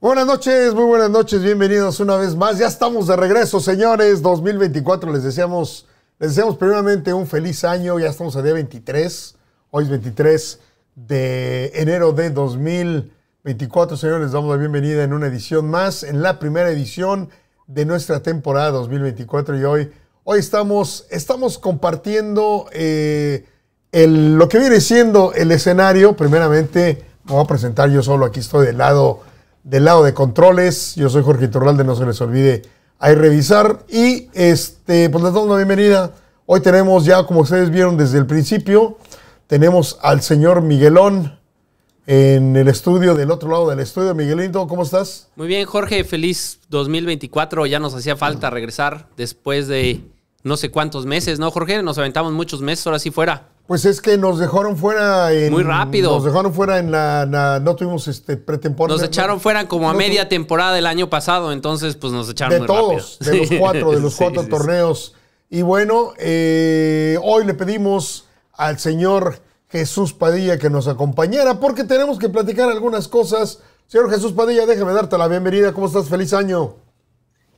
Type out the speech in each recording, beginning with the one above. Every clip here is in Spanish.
Buenas noches, muy buenas noches, bienvenidos una vez más. Ya estamos de regreso, señores. 2024, les deseamos, les deseamos primeramente un feliz año. Ya estamos a día 23. Hoy es 23 de enero de 2024, señores. Les damos la bienvenida en una edición más, en la primera edición de nuestra temporada 2024. Y hoy, hoy estamos, estamos compartiendo eh, lo que viene siendo el escenario. Primeramente, me voy a presentar yo solo. Aquí estoy del lado del lado de controles. Yo soy Jorge Iturralde, no se les olvide ahí revisar. Y este, pues les damos la bienvenida. Hoy tenemos ya, como ustedes vieron desde el principio, tenemos al señor Miguelón en el estudio, del otro lado del estudio. Miguelito, ¿cómo estás? Muy bien, Jorge, feliz 2024. Ya nos hacía falta regresar después de no sé cuántos meses, ¿no, Jorge? Nos aventamos muchos meses, ahora sí fuera. Pues es que nos dejaron fuera en, Muy rápido. Nos dejaron fuera en la, la- no tuvimos este pretemporada. Nos echaron fuera como a No, media temporada del año pasado, entonces pues nos echaron de muy todos, rápido. de los cuatro, de los Sí, cuatro sí, sí. torneos. Y bueno, eh, hoy le pedimos al señor Jesús Padilla que nos acompañara porque tenemos que platicar algunas cosas. Señor Jesús Padilla, déjame darte la bienvenida. ¿Cómo estás? Feliz año.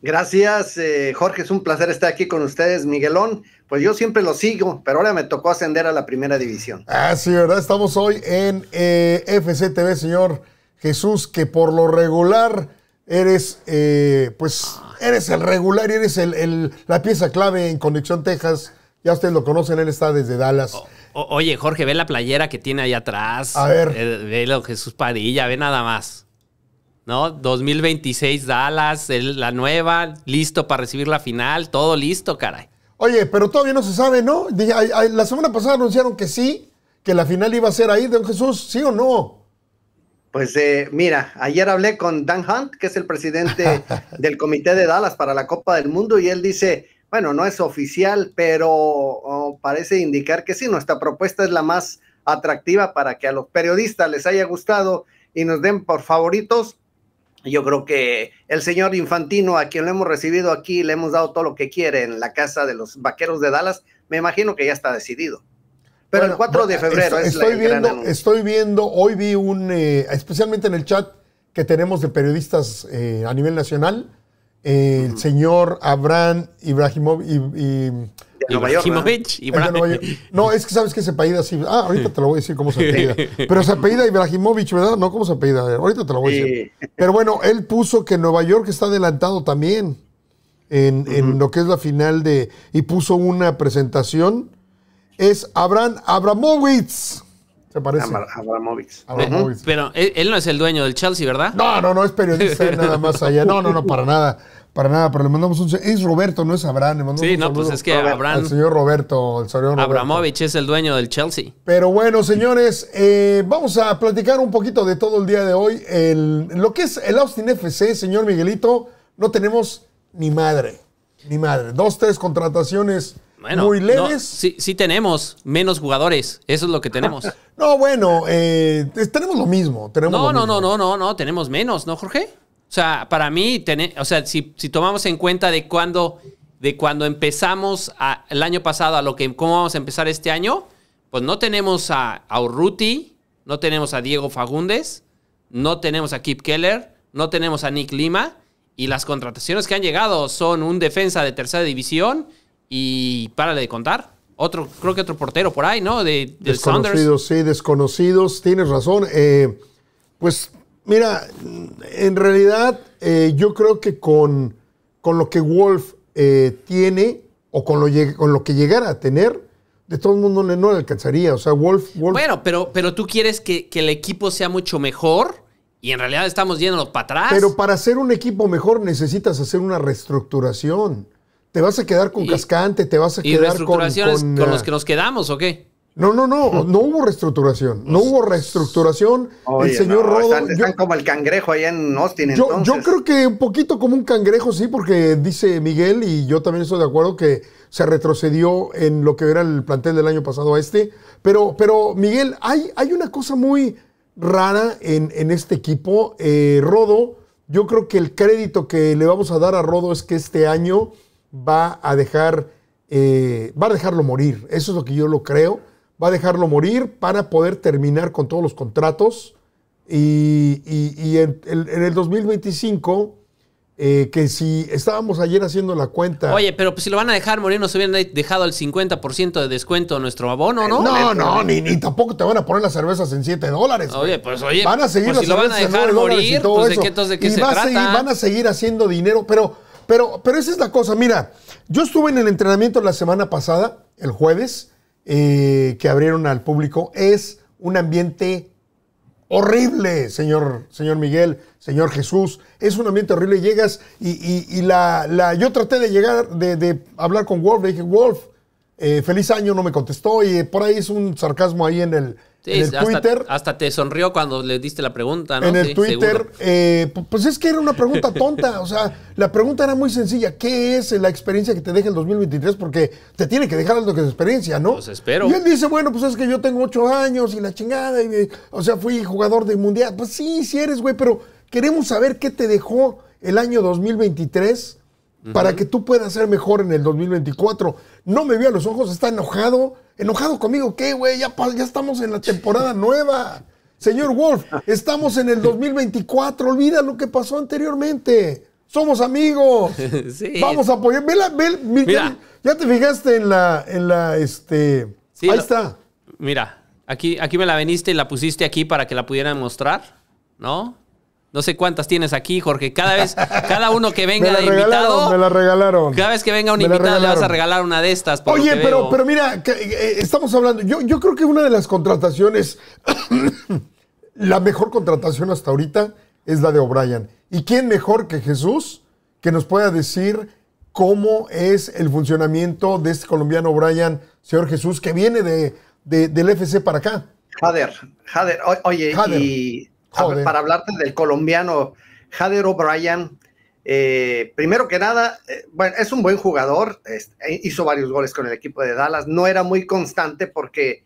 Gracias, eh, Jorge. Es un placer estar aquí con ustedes, Miguelón. Pues yo siempre lo sigo, pero ahora me tocó ascender a la primera división. Ah, sí, ¿verdad? Estamos hoy en eh, FCTV, señor Jesús, que por lo regular eres, eh, pues, eres el regular y eres el, el- la pieza clave en Conexión Texas. Ya ustedes lo conocen, él está desde Dallas. O- oye, Jorge, ve la playera que tiene ahí atrás. A ver. Eh, Velo, Jesús Padilla, ve nada más. ¿No? 2026 Dallas, el- la nueva, listo para recibir la final, todo listo, caray. Oye, pero todavía no se sabe, ¿no? Dije, ay, ay, la semana pasada anunciaron que sí, que la final iba a ser ahí, don Jesús, ¿sí o no? Pues eh, mira, ayer hablé con Dan Hunt, que es el presidente del comité de Dallas para la Copa del Mundo, y él dice, bueno, no es oficial, pero oh, parece indicar que sí, nuestra propuesta es la más atractiva para que a los periodistas les haya gustado y nos den por favoritos. Yo creo que el señor Infantino, a quien lo hemos recibido aquí, le hemos dado todo lo que quiere en la casa de los vaqueros de Dallas, me imagino que ya está decidido. Pero Bueno, el 4 de febrero estoy, es la- estoy gran viendo, estoy viendo, hoy vi un, eh, especialmente en el chat que tenemos de periodistas eh, a nivel nacional, eh, el señor Abraham Ibrahimov y, y- No, es que sabes que se apellida así. Ah, ahorita te lo voy a decir cómo se apellida. Pero se apellida Ibrahimovic, ¿verdad? No, ¿cómo se apellida? Ahorita te lo voy a decir. Sí. Pero bueno, él puso que Nueva York está adelantado también en, en lo que es la final de. Y puso una presentación. Es Abraham Abramovich. Se parece. Abra- Abramovich. Abramovich. Pero él, él no es el dueño del Chelsea, ¿verdad? No, no, no es periodista, nada más allá. No, no, no, para nada. Para nada, pero le mandamos un. Es Roberto, no es Abraham. Le mandamos Sí, un no, pues es que Abraham, Al señor Roberto, el señor Roberto. Abramovich es el dueño del Chelsea. Pero bueno, señores, eh, vamos a platicar un poquito de todo el día de hoy. El- lo que es el Austin FC, señor Miguelito, no tenemos ni madre, ni madre. Dos, tres contrataciones Bueno, muy no, leves. sí, sí tenemos menos jugadores. Eso es lo que tenemos. No, bueno, eh, tenemos lo mismo. Tenemos No, lo no, mismo. no, no, no, no, tenemos menos, ¿no, Jorge? O sea, para mí, o sea, si, si tomamos en cuenta de cuando, de cuando empezamos a- el año pasado a lo que cómo vamos a empezar este año, pues no tenemos a, a Urruti, no tenemos a Diego Fagundes, no tenemos a Kip Keller, no tenemos a Nick Lima, y las contrataciones que han llegado son un defensa de tercera división y párale de contar. Otro, creo que otro portero por ahí, ¿no? De, Saunders. Desconocidos, sí, desconocidos, tienes razón. Eh, pues mira, en realidad eh, yo creo que con, con lo que Wolf eh, tiene o con lo, con lo que llegara a tener, de todo el mundo no, le alcanzaría. O sea, Wolf, Wolf Bueno, pero, pero tú quieres que, que el equipo sea mucho mejor y en realidad estamos yéndonos para atrás. pero para hacer un equipo mejor necesitas hacer una reestructuración. Te vas a quedar con Y- cascante, te vas a ¿Y quedar con... reestructuraciones con, con, los ah, que nos quedamos o qué? No, no, no, no hubo reestructuración. No hubo reestructuración. Oye, el señor no, Rodo... están, yo- están como el cangrejo allá en Austin, Yo, entonces. yo creo que un poquito como un cangrejo, sí, porque dice Miguel, y yo también estoy de acuerdo, que se retrocedió en lo que era el plantel del año pasado a este. Pero, pero Miguel, hay, hay una cosa muy rara en, en este equipo. Eh, Rodo, yo creo que el crédito que le vamos a dar a Rodo es que este año va a dejar, eh, va a dejarlo morir. Eso es lo que yo lo creo. Va a dejarlo morir para poder terminar con todos los contratos Y, y- y en, el- en el 2025, eh, que si estábamos ayer haciendo la cuenta. Oye, pero pues si lo van a dejar morir, nos hubieran dejado el 50% de descuento en nuestro abono, ¿no? no, no, ni, ni tampoco te van a poner las cervezas en 7 dólares. Oye, pues oye, van a seguir pues las si lo van a cervezas en dejar 9 dólares y morir, todo pues de eso. qué entonces de qué Y se va a trata. seguir- van a seguir haciendo dinero, pero, pero, pero esa es la cosa. Mira, yo estuve en el entrenamiento la semana pasada, el jueves, eh, que abrieron al público. Es un ambiente horrible, señor, señor Miguel, señor Jesús. Es un ambiente horrible. Llegas y, y- la, la- yo traté de llegar, de, de hablar con Wolf. Le dije, Wolf, eh, feliz año, no me contestó. Y por ahí es un sarcasmo ahí en el, Sí, en el hasta, Twitter. hasta te sonrió cuando le diste la pregunta, ¿no? En el Sí, Twitter, eh, pu- pues es que era una pregunta tonta. O sea, la pregunta era muy sencilla. ¿Qué es la experiencia que te deja el 2023? Porque te tiene que dejar algo que es experiencia, ¿no? Pues espero. Y él dice, bueno, pues es que yo tengo ocho años y la chingada. Y me- o sea, fui jugador de mundial. Pues sí, sí eres, güey, pero queremos saber qué te dejó el año 2023 para que tú puedas ser mejor en el 2024. No me vio a los ojos, está enojado. ¿Enojado conmigo qué, güey? Ya, estamos en la temporada nueva. Señor Wolf, estamos en el 2024. Olvida lo que pasó anteriormente. Somos amigos. Sí. Vamos a apoyar. Ve la- ve- mi- Mira. Ya te fijaste en la, en la, este. Sí, ahí lo- está. Mira, aquí, aquí me la veniste y la pusiste aquí para que la pudieran mostrar, ¿no? No sé cuántas tienes aquí, Jorge. Cada vez, cada uno que Me venga la de invitado, me la regalaron. cada vez que venga un Me invitado le vas a regalar una de estas. por Oye, pero, veo. pero mira, que, eh, estamos hablando. Yo, yo creo que una de las contrataciones, la mejor contratación hasta ahorita es la de O'Brien. ¿Y quién mejor que Jesús que nos pueda decir cómo es el funcionamiento de este colombiano O'Brien, señor Jesús, que viene de, de- del FC para acá? Jader, Jader, oye, Jader. y Para hablarte del colombiano Jader O'Brien, eh, primero que nada, eh, bueno, es un buen jugador, eh, hizo varios goles con el equipo de Dallas, no era muy constante porque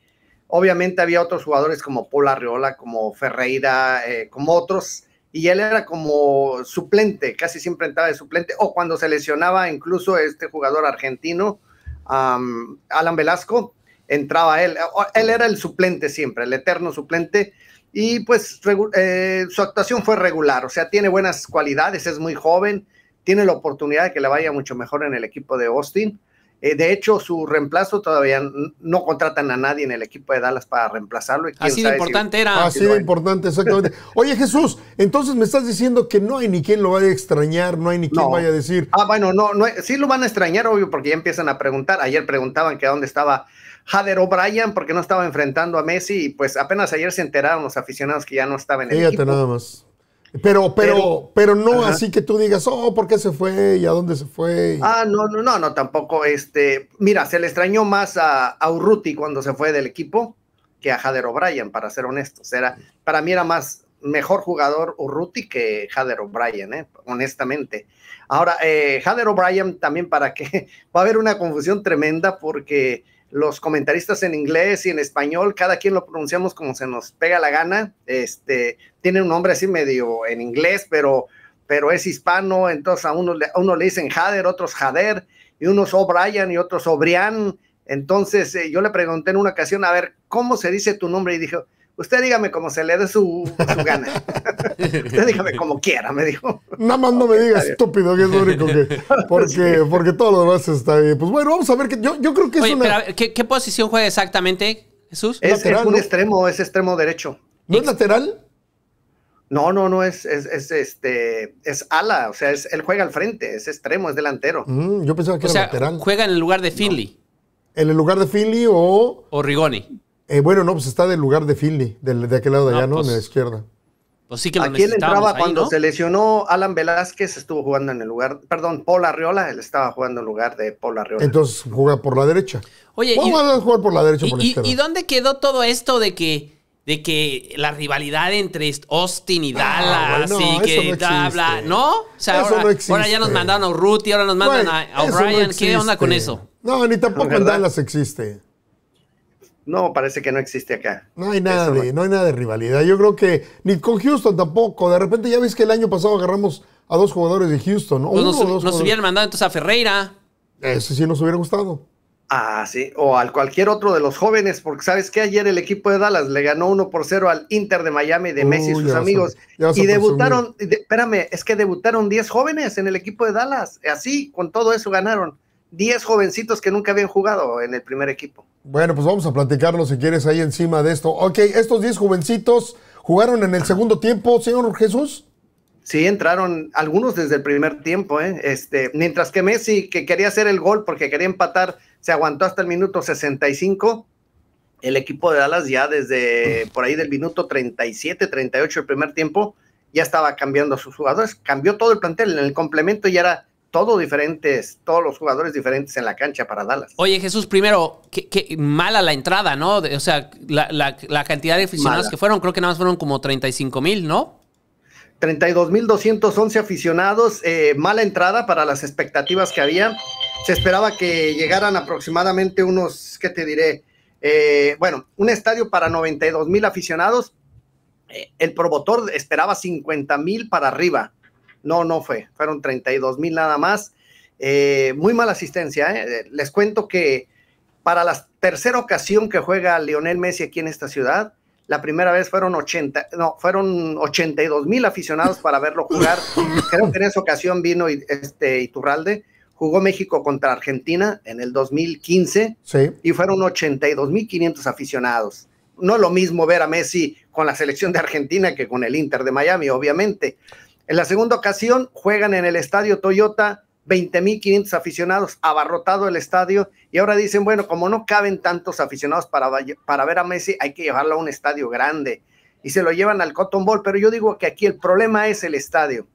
obviamente había otros jugadores como Paul Arriola, como Ferreira, eh, como otros, y él era como suplente, casi siempre entraba de suplente, o cuando se lesionaba incluso este jugador argentino, am, Alan Velasco, entraba él. Él era el suplente siempre, el eterno suplente. Y pues eh, su actuación fue regular, o sea, tiene buenas cualidades, es muy joven, tiene la oportunidad de que le vaya mucho mejor en el equipo de Austin. Eh, de hecho, su reemplazo todavía no contratan a nadie en el equipo de Dallas para reemplazarlo. y Así de sabe si- importante era. Así de importante, exactamente. Oye, Jesús, entonces me estás diciendo que no hay ni quien lo vaya a extrañar, no hay ni quien No. vaya a decir, Ah, bueno, no, no, sí lo van a extrañar, obvio, porque ya empiezan a preguntar. Ayer preguntaban que dónde estaba Jader O'Brien, porque no estaba enfrentando a Messi, y pues apenas ayer se enteraron los aficionados que ya no estaba en el fíjate equipo. nada más. Pero, pero, pero, Pero- no Ajá. así que tú digas, oh, ¿por qué se fue y a dónde se fue? Ah, no, no, no, no, tampoco. Este, mira, se le extrañó más a, a Urruti cuando se fue del equipo que a Jader O'Brien, para ser honestos. Era, para mí era más mejor jugador Urruti que Jader O'Brien, eh, honestamente. Ahora, eh, Jader O'Brien también para que va a haber una confusión tremenda porque los comentaristas en inglés y en español, cada quien lo pronunciamos como se nos pega la gana. Este, tiene un nombre así medio en inglés, pero pero es hispano, entonces a uno, a uno le dicen Jader, otros Jader, y unos O'Brien y otros O'Brien. Entonces eh, yo le pregunté en una ocasión, a ver, ¿cómo se dice tu nombre? Y dijo, usted dígame como se le dé su, su gana. usted dígame como quiera, me dijo. Nada más no me digas bien. estúpido, que es lo único que. Porque, porque todo lo demás está bien. Pues bueno, vamos a ver que yo, yo creo que es Oye, una. pero a ver, ¿qué, qué posición juega exactamente, Jesús? Es, lateral, es un ¿no? extremo, es extremo derecho. ¿No es lateral? No, no, no, es, es, es, este, es ala, o sea, es, él juega al frente, es extremo, es delantero. Mm, yo pensaba que O era sea, lateral. juega en el lugar de Finley En el lugar de Finley o. o Rigoni. Eh, bueno, no, pues está del lugar de Finley, del, de aquel lado de No, allá, ¿no? pues, En la izquierda. Pues sí que lo Aquí él entraba ahí, cuando ¿no? se lesionó Alan Velázquez, estuvo jugando en el lugar, perdón, Paul Arriola, él estaba jugando en lugar de Paul Arriola. Entonces juega por la derecha. Oye, y- a jugar por la derecha ¿Y, por la y- izquierda. y dónde quedó todo esto de que, de que la rivalidad entre Austin y Ah, Dallas güey, no, y que eso no bla, existe. bla, ¿no? O sea, Eso ahora, no existe. ahora ya nos mandaron a Urruti, ahora nos mandan a, eso no O'Brien. ¿Qué onda con eso? No, ni tampoco en. Dallas existe. No, parece que no existe acá. No hay nada Eso de, no hay nada de rivalidad. Yo creo que ni con Houston tampoco. De repente ya ves que el año pasado agarramos a dos jugadores de Houston, ¿no? Pues Uno nos, o dos nos jugadores. hubieran mandado entonces a Ferreira. Ese sí nos hubiera gustado. Ah, sí, o al cualquier otro de los jóvenes, porque sabes que ayer el equipo de Dallas le ganó 1 por 0 al Inter de Miami de Messi y sus amigos. y debutaron, espérame, es que debutaron 10 jóvenes en el equipo de Dallas, así, con todo eso ganaron. 10 jovencitos que nunca habían jugado en el primer equipo. Bueno, pues vamos a platicarlo si quieres ahí encima de esto. Ok, estos 10 jovencitos jugaron en el segundo tiempo, señor Jesús. Sí, entraron algunos desde el primer tiempo, ¿eh? este, mientras que Messi, que quería hacer el gol porque quería empatar, se aguantó hasta el minuto 65. El equipo de Dallas ya desde por ahí del minuto 37, 38 el primer tiempo, ya estaba cambiando a sus jugadores, cambió todo el plantel, en el complemento ya era todo diferentes, todos los jugadores diferentes en la cancha para Dallas. Oye, Jesús, primero, qué, mala la entrada, ¿no? o sea, la, cantidad de aficionados que fueron, creo que nada más fueron como 35 mil, ¿no? 32.211 aficionados, eh, mala entrada para las expectativas que había. Se esperaba que llegaran aproximadamente unos, ¿qué te diré? Eh, bueno, un estadio para 92 mil aficionados. Eh, el promotor esperaba 50 mil para arriba. No, no fue. Fueron 32 mil nada más. muy mala asistencia. Les cuento que para la tercera ocasión que juega Lionel Messi aquí en esta ciudad, la primera vez fueron 80, no, fueron 82 mil aficionados para verlo jugar. Creo que en esa ocasión vino este Iturralde. Jugó México contra Argentina en el 2015 y fueron 82 mil 500 aficionados. No lo mismo ver a Messi con la selección de Argentina que con el Inter de Miami, obviamente. En la segunda ocasión juegan en el estadio Toyota 20.500 aficionados, abarrotado el estadio, y ahora dicen, bueno, como no caben tantos aficionados para, para ver a Messi, hay que llevarlo a un estadio grande, y se lo llevan al Cotton Bowl, pero yo digo que aquí el problema es el estadio.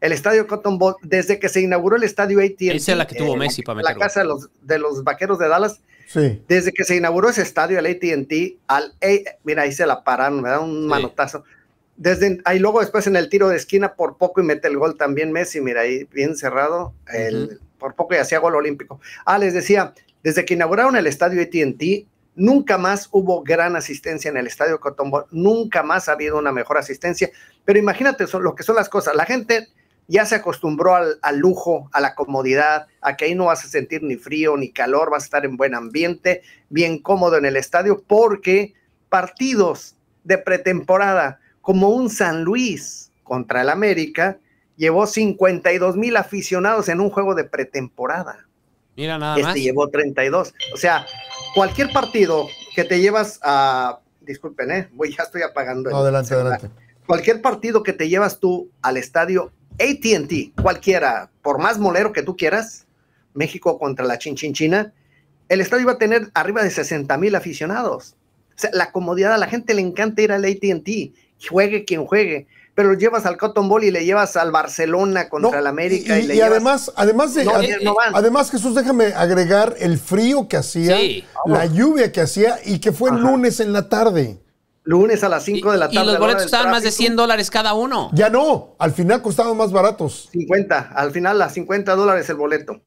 El estadio Cotton Bowl, desde que se inauguró el estadio AT&T, Esa es la que tuvo eh, Messi para La casa de los, de los vaqueros de Dallas, sí. desde que se inauguró ese estadio, el AT&T, al, mira, ahí se la pararon, me da un manotazo desde ahí luego después en el tiro de esquina por poco y mete el gol también Messi, mira ahí bien cerrado, el, por poco y hacía gol olímpico. Ah, les decía, desde que inauguraron el estadio AT&T, nunca más hubo gran asistencia en el estadio Cotton nunca más ha habido una mejor asistencia, pero imagínate lo que son las cosas, la gente ya se acostumbró al, al, lujo, a la comodidad, a que ahí no vas a sentir ni frío ni calor, vas a estar en buen ambiente, bien cómodo en el estadio, porque partidos de pretemporada, como un San Luis contra el América, llevó 52 mil aficionados en un juego de pretemporada. Mira nada este más. llevó 32. O sea, cualquier partido que te llevas a, disculpen, ¿eh? voy, ya estoy apagando. adelante, adelante. Cualquier partido que te llevas tú al estadio ATT, cualquiera, por más molero que tú quieras, México contra la Chinchinchina, el estadio va a tener arriba de 60 mil aficionados. O sea, la comodidad, a la gente le encanta ir al ATT juegue quien juegue, pero lo llevas al Cotton Bowl y le llevas al Barcelona contra el América. Y, además, además, de, además, Jesús, déjame agregar el frío que hacía, la lluvia que hacía y que fue el lunes en la tarde. Lunes a las 5 de la tarde. Y los boletos estaban más de 100 dólares cada uno. Ya no, al final costaban más baratos. 50, al final a 50 dólares el boleto.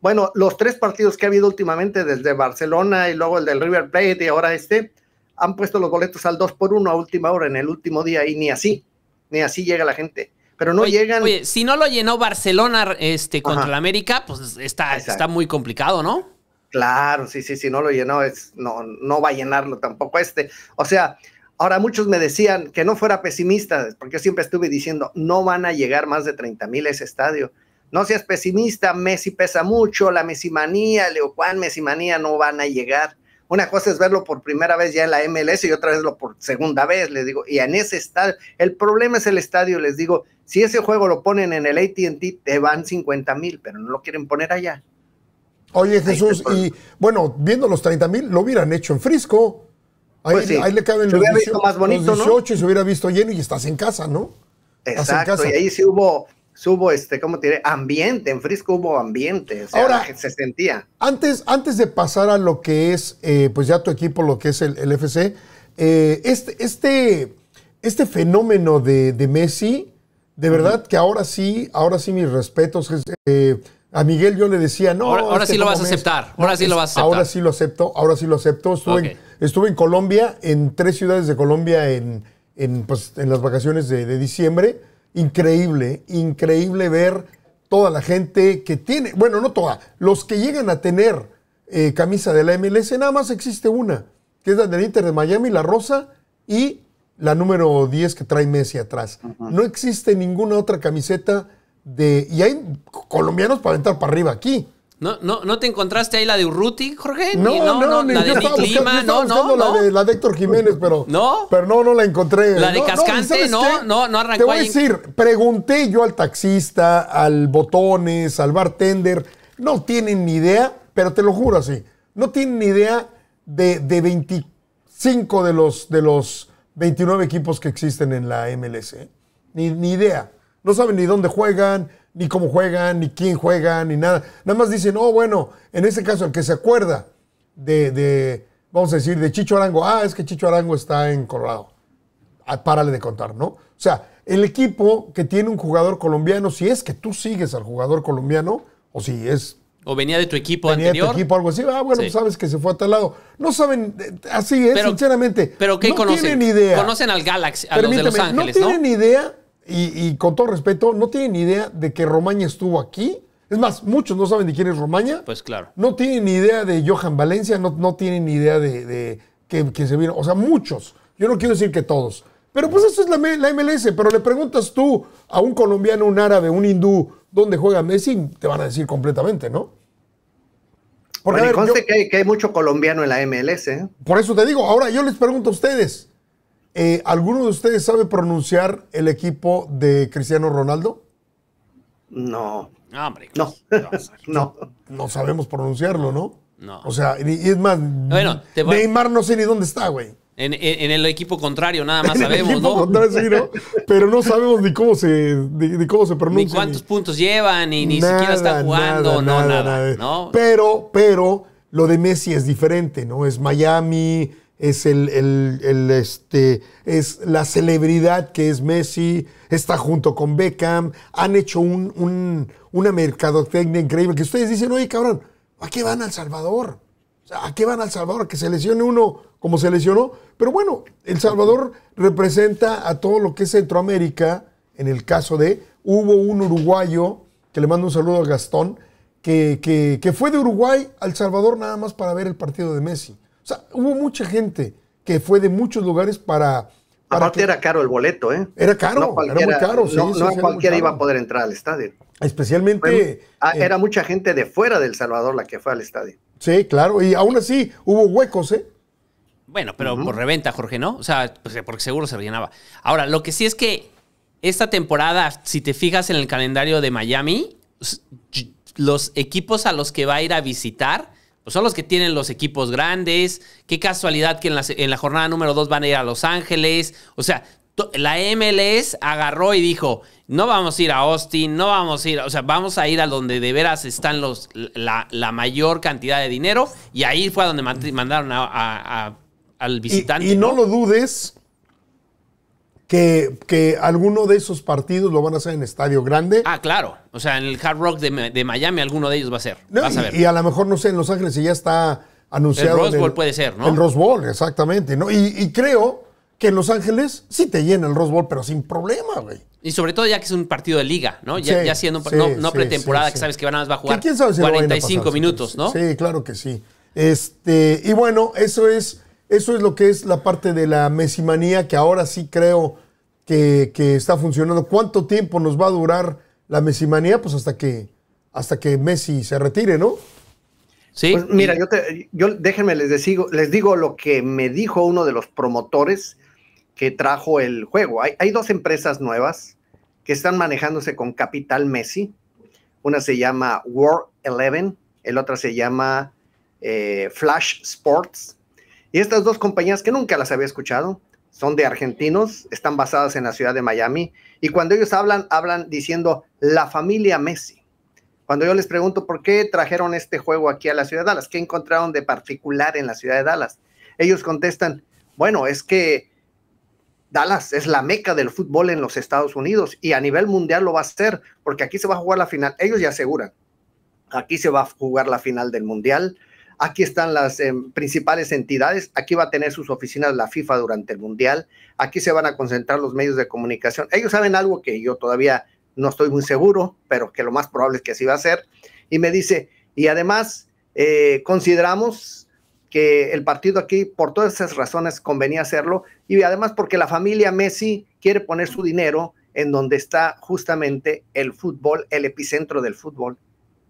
Bueno, los tres partidos que ha habido últimamente, desde Barcelona y luego el del River Plate y ahora este, han puesto los boletos al 2 por 1 a última hora en el último día y ni así, ni así llega la gente. Pero no llegan. Oye, si no lo llenó Barcelona este, contra el América, pues está, está muy complicado, ¿no? Claro, sí, sí, si no lo llenó, es, no, no va a llenarlo tampoco este. O sea, ahora muchos me decían que no fuera pesimista, porque siempre estuve diciendo, no van a llegar más de 30 mil a ese estadio. No seas pesimista, Messi pesa mucho, la Messimanía, Leo Juan Messimanía no van a llegar. Una cosa es verlo por primera vez ya en la MLS y otra vez lo por segunda vez, les digo, y en ese estadio, el problema es el estadio, les digo, si ese juego lo ponen en el ATT, te van 50 mil, pero no lo quieren poner allá. Oye Jesús, y bueno, viendo los 30 mil, lo hubieran hecho en Frisco. Ahí, pues le caben los, 18, más bonito, 18 y se hubiera visto lleno y estás en casa, ¿no? Exacto, y ahí sí hubo, hubo este, ¿cómo te diré? Ambiente, en Frisco hubo ambiente, o sea, Ahora, se sentía. Antes, antes de pasar a lo que es, eh, pues ya tu equipo, lo que es el, FC, eh, este, este, este fenómeno de, Messi, de verdad que ahora sí, ahora sí mis respetos. Eh, a Miguel yo le decía, no. Ahora, sí lo vas a aceptar. Ahora sí lo vas a aceptar. Ahora sí lo acepto. Ahora sí lo acepto. Estuve, en, estuve en Colombia, en tres ciudades de Colombia en, en, pues, en las vacaciones de, de diciembre increíble, increíble ver toda la gente que tiene, bueno, no toda, los que llegan a tener eh, camisa de la MLS, nada más existe una, que es la del Inter de Miami, la rosa, y la número 10 que trae Messi atrás. No existe ninguna otra camiseta de... Y hay colombianos para entrar para arriba aquí. ¿No, no, ¿No te encontraste ahí la de Urruti, Jorge? No, Ni- no, ni- la de Mi Clima, no, no, no. La de, la de Héctor Jiménez, pero ¿No? pero no, no la encontré. La de No, no, ¿y Cascante, no, no, no arrancó Te voy a decir, pregunté yo al taxista, al botones, al bartender, no tienen ni idea, pero te lo juro así, no tienen ni idea de, de 25 de los, de los 29 equipos que existen en la MLS. Ni, ni idea. No saben ni dónde juegan, ni cómo juegan, ni quién juega, ni nada. Nada más dicen, oh, bueno, en ese caso, el que se acuerda de, de, vamos a decir, de Chicho Arango, ah, es que Chicho Arango está en Colorado. Ah, párale de contar, ¿no? O sea, el equipo que tiene un jugador colombiano, si es que tú sigues al jugador colombiano, o si es O venía de tu equipo venía de tu anterior. equipo algo así, ah, bueno, Sí. pues sabes que se fue a tal lado. No saben, eh, así es, Pero- sinceramente. Pero ¿qué no conocen? tienen idea. Conocen al Galaxy, a los de Los Ángeles, no ¿no? tienen idea, y, y con todo respeto, no tienen idea de que Romaña estuvo aquí. Es más, muchos no saben de quién es Romaña. Pues claro. No tienen ni idea de Johan Valencia, no, no tienen ni idea de, de que, que se vino. O sea, muchos. Yo no quiero decir que todos. Pero pues eso es la, MLS. Pero le preguntas tú a un colombiano, un árabe, un hindú, dónde juega Messi, te van a decir completamente, ¿no? Porque, Bueno, ver, conste yo- que, hay, que hay mucho colombiano en la MLS. ¿eh? por eso te digo, ahora yo les pregunto a ustedes, eh, ¿alguno de ustedes sabe pronunciar el equipo de Cristiano Ronaldo? No, No, hombre. no, no. No sabemos pronunciarlo, ¿no? No. O sea, y, y es más, Bueno, te voy- Neymar no sé ni dónde está, güey. En, en- en el equipo contrario, nada más En el sabemos, equipo ¿no? contrario, sí, ¿no? Pero no sabemos ni cómo se, ni, ni cómo se pronuncia. Ni cuántos ni- puntos llevan, ni, ni nada, siquiera está jugando, no, nada, ¿no? Pero, pero, lo de Messi es diferente, ¿no? Es Miami, es el, el- el, este, es la celebridad que es Messi, está junto con Beckham, han hecho un, un- una mercadotecnia increíble que ustedes dicen, oye, cabrón, ¿a qué van al Salvador? ¿a qué van al Salvador? ¿A que se lesione uno como se lesionó? Pero bueno, El Salvador representa a todo lo que es Centroamérica, en el caso de, hubo un uruguayo, que le mando un saludo a Gastón, que, que- que fue de Uruguay al Salvador nada más para ver el partido de Messi. O sea, hubo mucha gente que fue de muchos lugares para... para Aparte que- era caro el boleto, ¿eh? Era caro, No era cualquiera- muy caro, sí, no, sí, no sí, era muy cualquiera iba a poder entrar al estadio. Especialmente... Ah, eh, era mucha gente de fuera del Salvador la que fue al estadio. Sí, claro, y aún así hubo huecos, ¿eh? Bueno, pero por reventa, Jorge, ¿no? O sea, pues, porque seguro se rellenaba. Ahora, lo que sí es que esta temporada, si te fijas en el calendario de Miami, los equipos a los que va a ir a visitar, pues son los que tienen los equipos grandes. Qué casualidad que en la, se- en la jornada número 2 van a ir a Los Ángeles. O sea, la MLS agarró y dijo, no vamos a ir a Austin, no vamos a ir, o sea, vamos a ir a donde de veras están los, la, la mayor cantidad de dinero. Y ahí fue a donde mand- mandaron a- a- a- al Y- visitante. Y, no, lo dudes que, que alguno de esos partidos lo van a hacer en estadio grande. Ah, claro. O sea, en el Hard Rock de, de Miami alguno de ellos va a ser. No, Vas a y- ver. Y, a lo mejor, no sé, en Los Ángeles si ya está anunciado. El Rose puede ser, ¿no? El Rose Bowl, exactamente. ¿no? Y, y creo que en Los Ángeles sí te llena el Rose Bowl, pero sin problema, güey. Y sobre todo ya que es un partido de liga, ¿no? Ya, Sí, ya siendo un- sí, no, no sí, pretemporada, que sabes que nada más va a jugar ¿Quién sabe si lo vayan a 45 pasar? minutos, ¿no? Sí, claro que sí. Este, y bueno, eso es, eso es lo que es la parte de la mesimanía que ahora sí creo que, que está funcionando. ¿Cuánto tiempo nos va a durar la mesimanía? Pues hasta que, hasta que Messi se retire, ¿no? Sí. Pues mira, yo, te, yo déjenme les digo, les digo lo que me dijo uno de los promotores que trajo el juego. Hay, hay dos empresas nuevas que están manejándose con capital Messi. Una se llama War 11, el otra se llama eh, Flash Sports. Y estas dos compañías que nunca las había escuchado, son de argentinos, están basadas en la ciudad de Miami. Y cuando ellos hablan, hablan diciendo la familia Messi. Cuando yo les pregunto por qué trajeron este juego aquí a la ciudad de Dallas, qué encontraron de particular en la ciudad de Dallas, ellos contestan, bueno, es que Dallas es la meca del fútbol en los Estados Unidos y a nivel mundial lo va a ser, porque aquí se va a jugar la final, ellos ya aseguran, aquí se va a jugar la final del mundial, aquí están las eh, principales entidades, aquí va a tener sus oficinas la FIFA durante el mundial, aquí se van a concentrar los medios de comunicación, ellos saben algo que yo todavía no estoy muy seguro, pero que lo más probable es que así va a ser. Y me dice, y además eh, consideramos que el partido aquí, por todas esas razones, convenía hacerlo y además porque la familia Messi quiere poner su dinero en donde está justamente el fútbol, el epicentro del fútbol.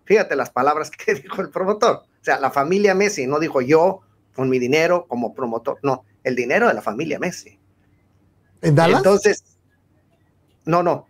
Fíjate las palabras que dijo el promotor. O sea, la familia Messi, no dijo yo con mi dinero como promotor, no, el dinero de la familia Messi. ¿En Dallas? Entonces, no, no,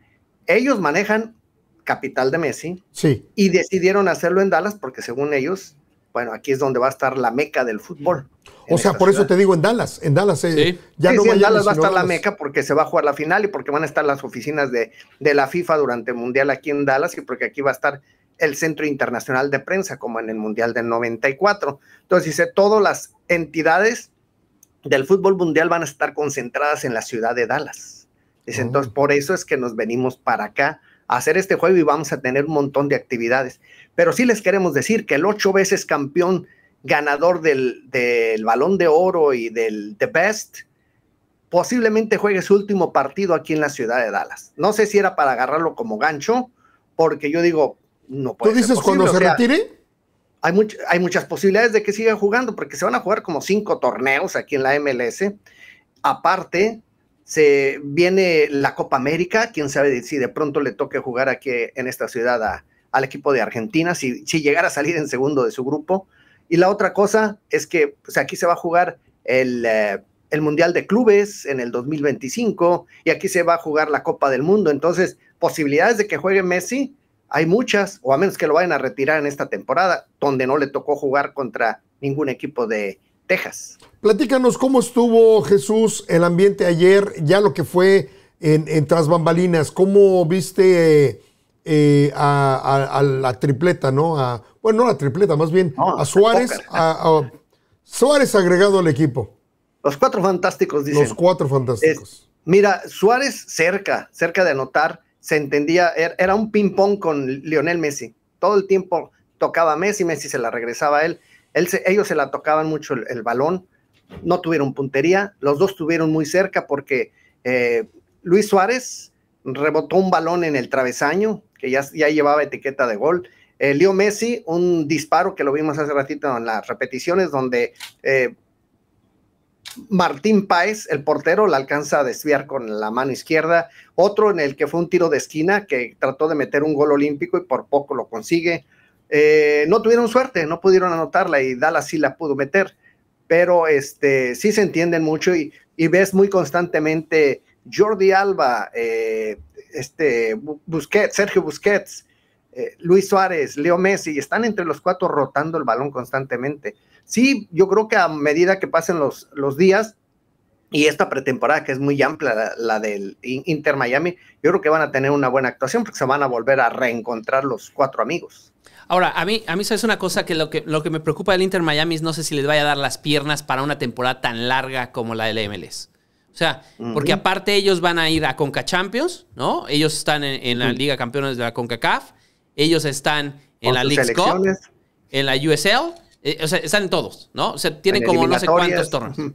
ellos manejan capital de Messi sí. y decidieron hacerlo en Dallas porque según ellos, bueno, aquí es donde va a estar la meca del fútbol. O sea, por eso te digo en Dallas, en Dallas. Eh, sí. Ya no en Dallas va a estar la meca porque se va a jugar la final y porque van a estar las oficinas de, de la FIFA durante el Mundial aquí en Dallas y porque aquí va a estar el Centro Internacional de Prensa, como en el Mundial del 94. Entonces dice, todas las entidades del fútbol mundial van a estar concentradas en la ciudad de Dallas. Dice, oh. entonces por eso es que nos venimos para acá a hacer este juego y vamos a tener un montón de actividades. Pero sí les queremos decir que el ocho veces campeón ganador del, del balón de oro y del The Best, posiblemente juegue su último partido aquí en la ciudad de Dallas. No sé si era para agarrarlo como gancho, porque yo digo, no puede ¿Tú dices cuando se retire? Hay, hay muchas posibilidades de que siga jugando, porque se van a jugar como cinco torneos aquí en la MLS. Aparte, se viene la Copa América, quién sabe si de pronto le toque jugar aquí en esta ciudad al equipo de Argentina, si, si llegara a salir en segundo de su grupo. Y la otra cosa es que pues, aquí se va a jugar el, eh, el Mundial de Clubes en el 2025 y aquí se va a jugar la Copa del Mundo. Entonces, posibilidades de que juegue Messi, hay muchas, o a menos que lo vayan a retirar en esta temporada, donde no le tocó jugar contra ningún equipo de Texas. Platícanos cómo estuvo Jesús el ambiente ayer, ya lo que fue en, en tras bambalinas, cómo viste eh, a, la tripleta, ¿no? A, bueno, no la tripleta, más bien a Suárez, a, Suárez agregado al equipo. Los cuatro fantásticos, dicen. Los cuatro fantásticos. mira, Suárez cerca, cerca de anotar, se entendía, er, era un ping-pong con Lionel Messi. Todo el tiempo tocaba Messi, Messi se la regresaba a él. ellos se la tocaban mucho el, balón, no tuvieron puntería, los dos tuvieron muy cerca porque eh, Luis Suárez rebotó un balón en el travesaño, que ya, ya llevaba etiqueta de gol. Eh, Leo Messi, un disparo que lo vimos hace ratito en las repeticiones, donde eh, Martín Páez, el portero, la alcanza a desviar con la mano izquierda. Otro en el que fue un tiro de esquina que trató de meter un gol olímpico y por poco lo consigue. Eh, no tuvieron suerte, no pudieron anotarla y Dallas sí la pudo meter. Pero este, sí se entienden mucho y, ves muy constantemente Jordi Alba, eh, este, Busquets, Sergio Busquets, eh, Luis Suárez, Leo Messi, están entre los cuatro rotando el balón constantemente. Sí, yo creo que a medida que pasen los, los días y esta pretemporada que es muy amplia, la, del Inter Miami, yo creo que van a tener una buena actuación porque se van a volver a reencontrar los cuatro amigos. Ahora, a mí, a mí es una cosa que lo, que lo que me preocupa del Inter Miami es no sé si les vaya a dar las piernas para una temporada tan larga como la del MLS. O sea, porque aparte ellos van a ir a Conca Champions, ¿no? Ellos están en, la Liga Campeones de la CONCACAF, ellos están en la League Cup, en la USL, eh, o sea, están en todos, ¿no? O sea, tienen como no sé cuántos torneos.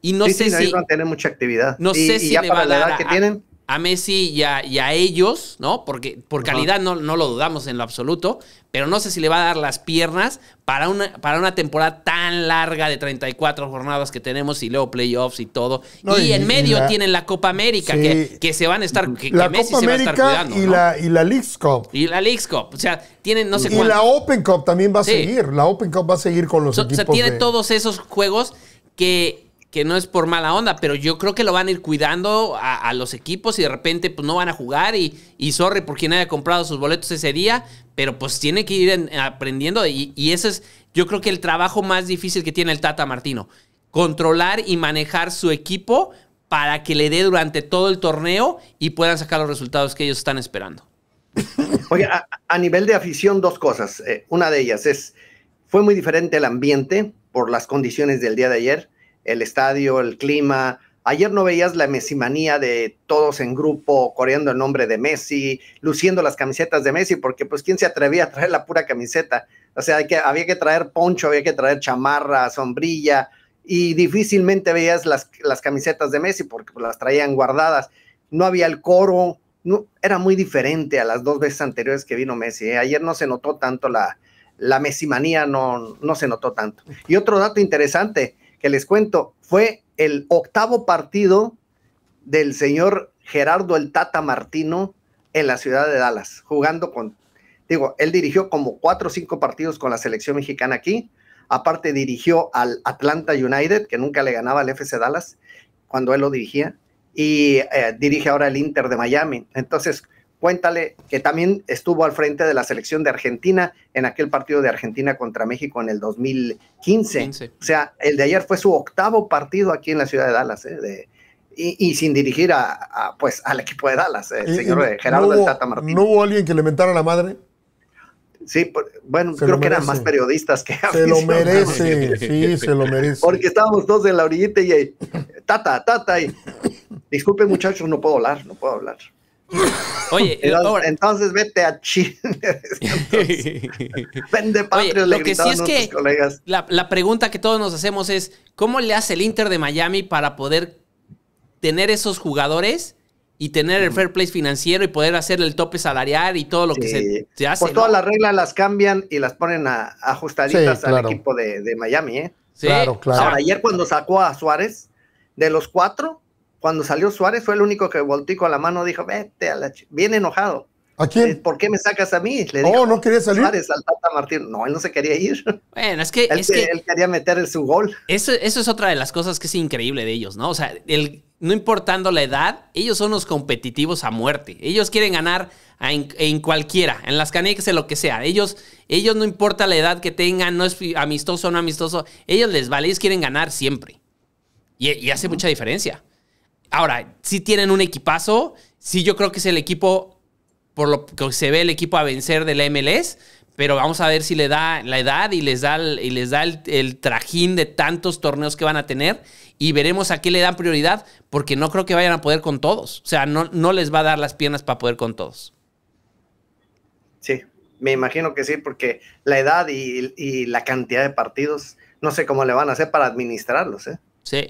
Y no sé si. Van a tener mucha actividad. No sé si le va a dar que tienen, a Messi y a, ellos, ¿no? Porque por calidad no, no, lo dudamos en lo absoluto, pero no sé si le va a dar las piernas para una, para una temporada tan larga de 34 jornadas que tenemos y luego playoffs y todo. y, en medio tienen la Copa América, que, se van a estar, que, la Messi Copa se va a estar cuidando. Y, la, y la Leagues Cup. Y la Leagues Cup. O sea, tienen no sé Y la Open Cup también va a seguir. La Open Cup va a seguir con los equipos. O sea, tiene todos esos juegos que que no es por mala onda, pero yo creo que lo van a ir cuidando a, los equipos y de repente pues no van a jugar y, y sorry por quien haya comprado sus boletos ese día, pero pues tiene que ir aprendiendo y, ese es yo creo que el trabajo más difícil que tiene el Tata Martino, controlar y manejar su equipo para que le dé durante todo el torneo y puedan sacar los resultados que ellos están esperando. Oye, a, nivel de afición, dos cosas. Eh, una de ellas es, fue muy diferente el ambiente por las condiciones del día de ayer el estadio, el clima. Ayer no veías la mesimanía de todos en grupo coreando el nombre de Messi, luciendo las camisetas de Messi, porque pues quién se atrevía a traer la pura camiseta. O sea, hay que, había que traer poncho, había que traer chamarra, sombrilla, y difícilmente veías las, las camisetas de Messi porque pues, las traían guardadas. No había el coro, no, era muy diferente a las dos veces anteriores que vino Messi. ¿eh? Ayer no se notó tanto la, la mesimanía no, no se notó tanto. Y otro dato interesante que les cuento, fue el octavo partido del señor Gerardo el Tata Martino en la ciudad de Dallas, jugando con, digo, él dirigió como cuatro o cinco partidos con la selección mexicana aquí, aparte dirigió al Atlanta United, que nunca le ganaba al FC Dallas cuando él lo dirigía, y eh, dirige ahora el Inter de Miami. Entonces, cuéntale que también estuvo al frente de la selección de Argentina en aquel partido de Argentina contra México en el 2015. O sea, el de ayer fue su octavo partido aquí en la ciudad de Dallas, ¿eh? y, sin dirigir a, pues, al equipo de Dallas, ¿eh? el señor Gerardo del Tata Martínez. ¿No hubo alguien que le mentara a la madre? Sí, bueno, creo que eran más periodistas que Se lo merece, sí, se lo merece. Porque estábamos todos en la orillita y tata, tata, y disculpen muchachos, no puedo hablar, no puedo hablar. Oye, entonces, vete a Chile. Vende patria, lo que sí es que la, la, pregunta que todos nos hacemos es: ¿cómo le hace el Inter de Miami para poder tener esos jugadores y tener el fair play financiero y poder hacer el tope salarial y todo lo que se, hace? Pues todas las reglas las cambian y las ponen ajustaditas al equipo de, de Miami, ¿eh? Claro, claro. Ahora, ayer cuando sacó a Suárez, de los cuatro, cuando salió Suárez fue el único que volteó con la mano, dijo, vete a la... Bien enojado. ¿A quién? Eh, ¿Por qué me sacas a mí? Le oh, no quería salir. Suárez al Tata Martín. No, él no se quería ir. Bueno, es que... él, es que, él quería meter su gol. Eso, eso es otra de las cosas que es increíble de ellos, ¿no? O sea, el, no importando la edad, ellos son los competitivos a muerte. Ellos quieren ganar en, cualquiera, en las canicas, en lo que sea. Ellos, ellos no importa la edad que tengan, no es amistoso o no amistoso, ellos les vale, ellos quieren ganar siempre. Y, y hace mucha diferencia. Ahora, si tienen un equipazo, sí yo creo que es el equipo, por lo que se ve, el equipo a vencer del MLS, pero vamos a ver si le da la edad y les da, el, y les da el, trajín de tantos torneos que van a tener y veremos a qué le dan prioridad, porque no creo que vayan a poder con todos. O sea, no, no les va a dar las piernas para poder con todos. Sí, me imagino que sí, porque la edad y, y la cantidad de partidos, no sé cómo le van a hacer para administrarlos, ¿eh? Sí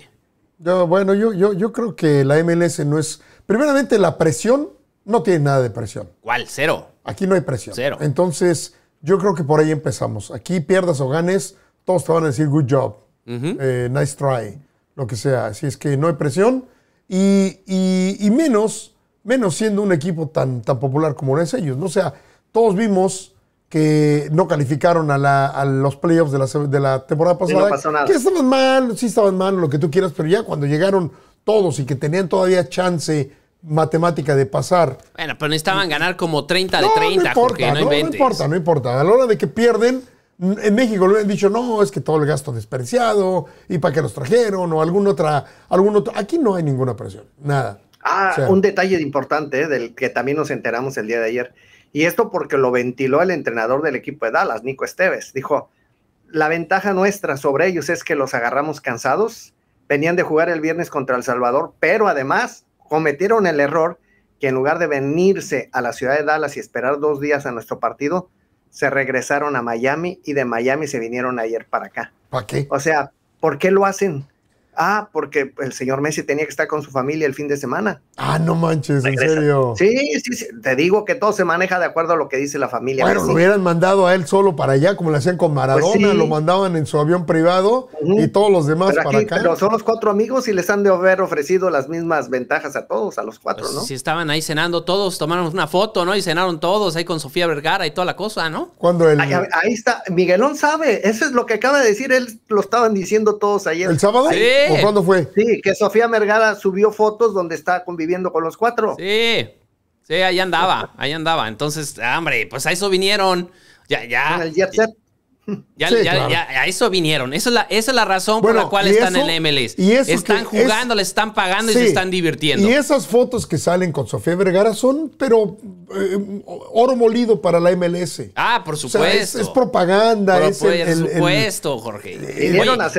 bueno, yo, yo, yo creo que la MLS no es. Primeramente, la presión no tiene nada de presión. ¿Cuál? Cero. Aquí no hay presión. Cero. Entonces, yo creo que por ahí empezamos. Aquí pierdas o ganes, todos te van a decir good job, eh, nice try, lo que sea. Así es que no hay presión y, y, menos, menos siendo un equipo tan, tan popular como es ellos. ¿no? O sea, todos vimos que no calificaron a, los playoffs de la, de la temporada pasada. Que estaban mal, sí estaban mal, lo que tú quieras, pero ya cuando llegaron todos y que tenían todavía chance matemática de pasar. Bueno, pero necesitaban ganar como 30 de 30, no importa, no, no, importa, no importa. A la hora de que pierden, en México lo han dicho, no, es que todo el gasto desperdiciado y para qué los trajeron o algún otra, algún otro. Aquí no hay ninguna presión, nada. Ah, un detalle importante eh, del que también nos enteramos el día de ayer. Y esto porque lo ventiló el entrenador del equipo de Dallas, Nico Esteves. Dijo, la ventaja nuestra sobre ellos es que los agarramos cansados, venían de jugar el viernes contra El Salvador, pero además cometieron el error que en lugar de venirse a la ciudad de Dallas y esperar dos días a nuestro partido, se regresaron a Miami y de Miami se vinieron ayer para acá. ¿Para qué? O sea, ¿por qué lo hacen? Ah, porque el señor Messi tenía que estar con su familia el fin de semana. Ah, no manches, en serio. Sí, sí, sí, te digo que todo se maneja de acuerdo a lo que dice la familia. Bueno, lo hubieran mandado a él solo para allá, como lo hacían con Maradona, pues lo mandaban en su avión privado y todos los demás para acá. Pero son los cuatro amigos y les han de haber ofrecido las mismas ventajas a todos, a los cuatro, pues ¿no? Si estaban ahí cenando todos, tomaron una foto, ¿no? Y cenaron todos ahí con Sofía Vergara y toda la cosa, ¿no? Cuando el... Ahí, está, Miguelón sabe, eso es lo que acaba de decir, él lo estaban diciendo todos ayer. ¿El sábado? Sí. ¿O cuándo fue? Sí, que Sofía Mergada subió fotos donde está conviviendo con los cuatro. Sí, sí, ahí andaba, ahí andaba. Entonces, hombre, pues a eso vinieron. Ya, ya. el jet set. Ya, ya, ya, a eso vinieron. Esa es la, esa es la razón por la cual están en el MLS. Y están jugando, le están pagando y se están divirtiendo. Y esas fotos que salen con Sofía Vergara son, pero eh, oro molido para la MLS. Ah, por supuesto. es, propaganda. Por, supuesto, Jorge.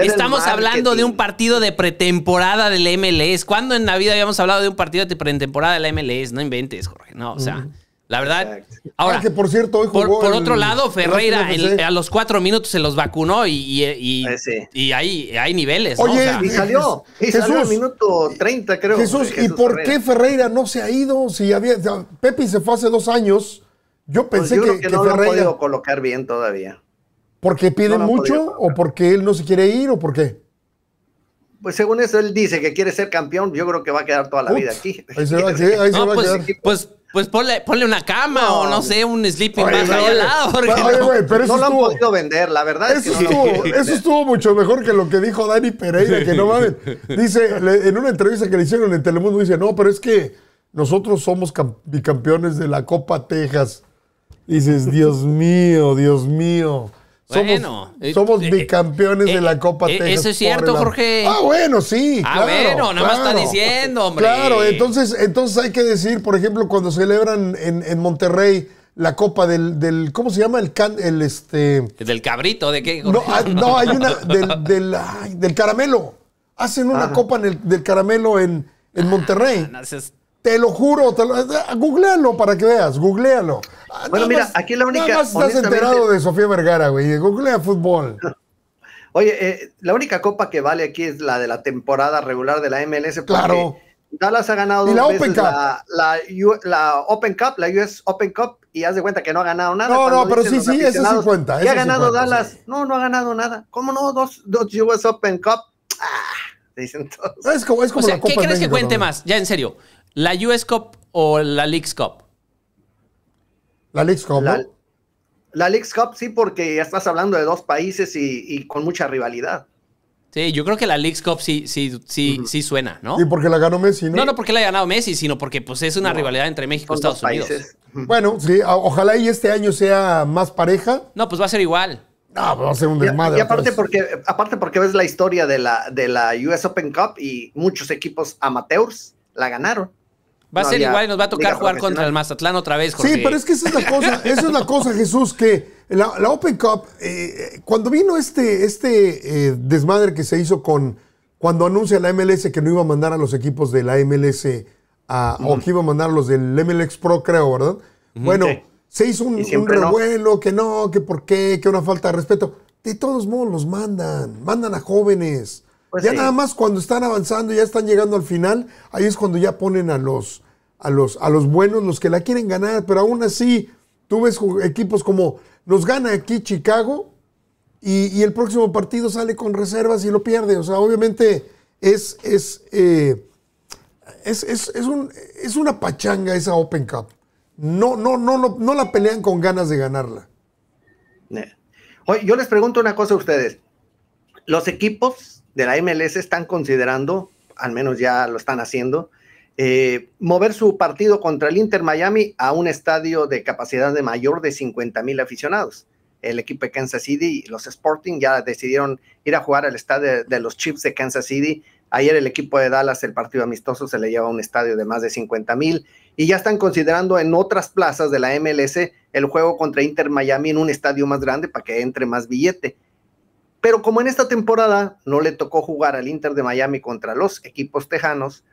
estamos hablando de un partido de pretemporada del MLS. ¿Cuándo en Navidad habíamos hablado de un partido de pretemporada de la MLS? No inventes, Jorge. No, o sea. La verdad. Ahora, ah, que por cierto, hoy jugó por, otro lado, Ferreira a los cuatro minutos se los vacunó y, y, y, hay, hay niveles. Oye, y salió. Y salió al minuto 30, creo. Jesús, ¿y por qué Ferreira no se ha ido? Si había. Pepe se fue hace dos años. Yo pues pensé que, que, no lo han podido colocar bien todavía. ¿Porque piden No mucho o porque él no se quiere ir o por qué? Pues según eso, él dice que quiere ser campeón. Yo creo que va a quedar toda la Ut, vida aquí. ahí se va a ahí se No, va a pues, quedar. pues, pues ponle, ponle una cama No. o no sé, un sleeping Oye, bag ahí al lado. porque oye, no. güey, pero eso no lo han estuvo, podido vender, la verdad es eso, que no lo han estuvo, eso estuvo mucho mejor que lo que dijo Dani Pereira, que no mames. Dice, le- en una entrevista que le hicieron en Telemundo, dice, no, pero es que nosotros somos cam- bicampeones de la Copa Texas. Dices, Dios mío, Dios mío. Somos, Bueno, eh, somos eh, bicampeones eh, de la Copa eh, Texas. eso es cierto, Jorge. Ah, bueno, sí. Ah, claro, bueno, nada más está diciendo, hombre. Claro, entonces, entonces hay que decir, por ejemplo, cuando celebran en, en Monterrey la Copa del, del, ¿cómo se llama? El, can, el este... Del cabrito, ¿de qué? No, ah, no, hay una del, del, ay, del caramelo. Hacen una Ajá. copa en el- del caramelo en, en Monterrey. No, eso es- Te lo juro, te lo, googlealo para que veas, googlealo. Ah, Bueno, mira, aquí la única- Nada más estás honestamente- enterado de Sofía Vergara, güey. Googlea fútbol. Oye, eh, la única copa que vale aquí es la de la temporada regular de la MLS. porque Claro. Dallas ha ganado Y dos la Open veces Cup. La, la Open Cup, la US Open Cup, y haz de cuenta que no ha ganado nada. No, no, pero sí, sí, ese sí cuenta, ¿Qué ha ganado Dallas? sí. No, no ha ganado nada. ¿Cómo no? Dos, dos US Open Cup. Ah, dicen todos. Es como, es O como sea, la Copa ¿qué de crees que cuente también. más? Ya, en serio. ¿La US Cup o la Leagues Cup? La Leagues Cup, La, ¿no? la Leagues Cup sí, porque ya estás hablando de dos países y, y con mucha rivalidad. Sí, yo creo que la Leagues Cup sí, sí, sí, sí suena, ¿no? Y porque la ganó Messi, ¿no? No, no porque la haya ganado Messi, sino porque pues, es una No, rivalidad entre México y Estados dos Unidos. países. Bueno, sí, ojalá y este año sea más pareja. No, pues va a ser igual. No, va a ser un Y, desmadre. y aparte otra vez. porque, aparte porque ves la historia de la, de la US Open Cup y muchos equipos amateurs la ganaron. Va a No ser había igual y nos va a tocar jugar contra el Mazatlán otra vez, Jorge. Sí, pero es que esa es la cosa, esa es la cosa, Jesús, que la, la Open Cup, eh, cuando vino este, este eh, desmadre que se hizo con, cuando anuncia la MLS que no iba a mandar a los equipos de la MLS a- o que iba a mandar a los del MLX Pro, creo, ¿verdad? Bueno, Sí. se hizo un, no. revuelo, que no, que por qué, que una falta de respeto. De todos modos los mandan, mandan a jóvenes. Pues ya sí. nada más cuando están avanzando, ya están llegando al final, ahí es cuando ya ponen a los, a los, a los buenos, los que la quieren ganar, pero aún así, tú ves equipos como nos gana aquí Chicago y, y el próximo partido sale con reservas y lo pierde. O sea, obviamente es, es, eh, es, es- es un- es una pachanga esa Open Cup. No, no, no, no, no la pelean con ganas de ganarla. Eh. Yo les pregunto una cosa a ustedes. Los equipos de la MLS están considerando, al menos ya lo están haciendo, eh, mover su partido contra el Inter Miami a un estadio de capacidad de mayor de 50 mil aficionados. El equipo de Kansas City y los Sporting ya decidieron ir a jugar al estadio de los Chiefs de Kansas City. Ayer el equipo de Dallas, el partido amistoso, se le lleva a un estadio de más de 50 mil y ya están considerando en otras plazas de la MLS el juego contra Inter Miami en un estadio más grande para que entre más billete. Pero como en esta temporada no le tocó jugar al Inter de Miami contra los equipos tejanos,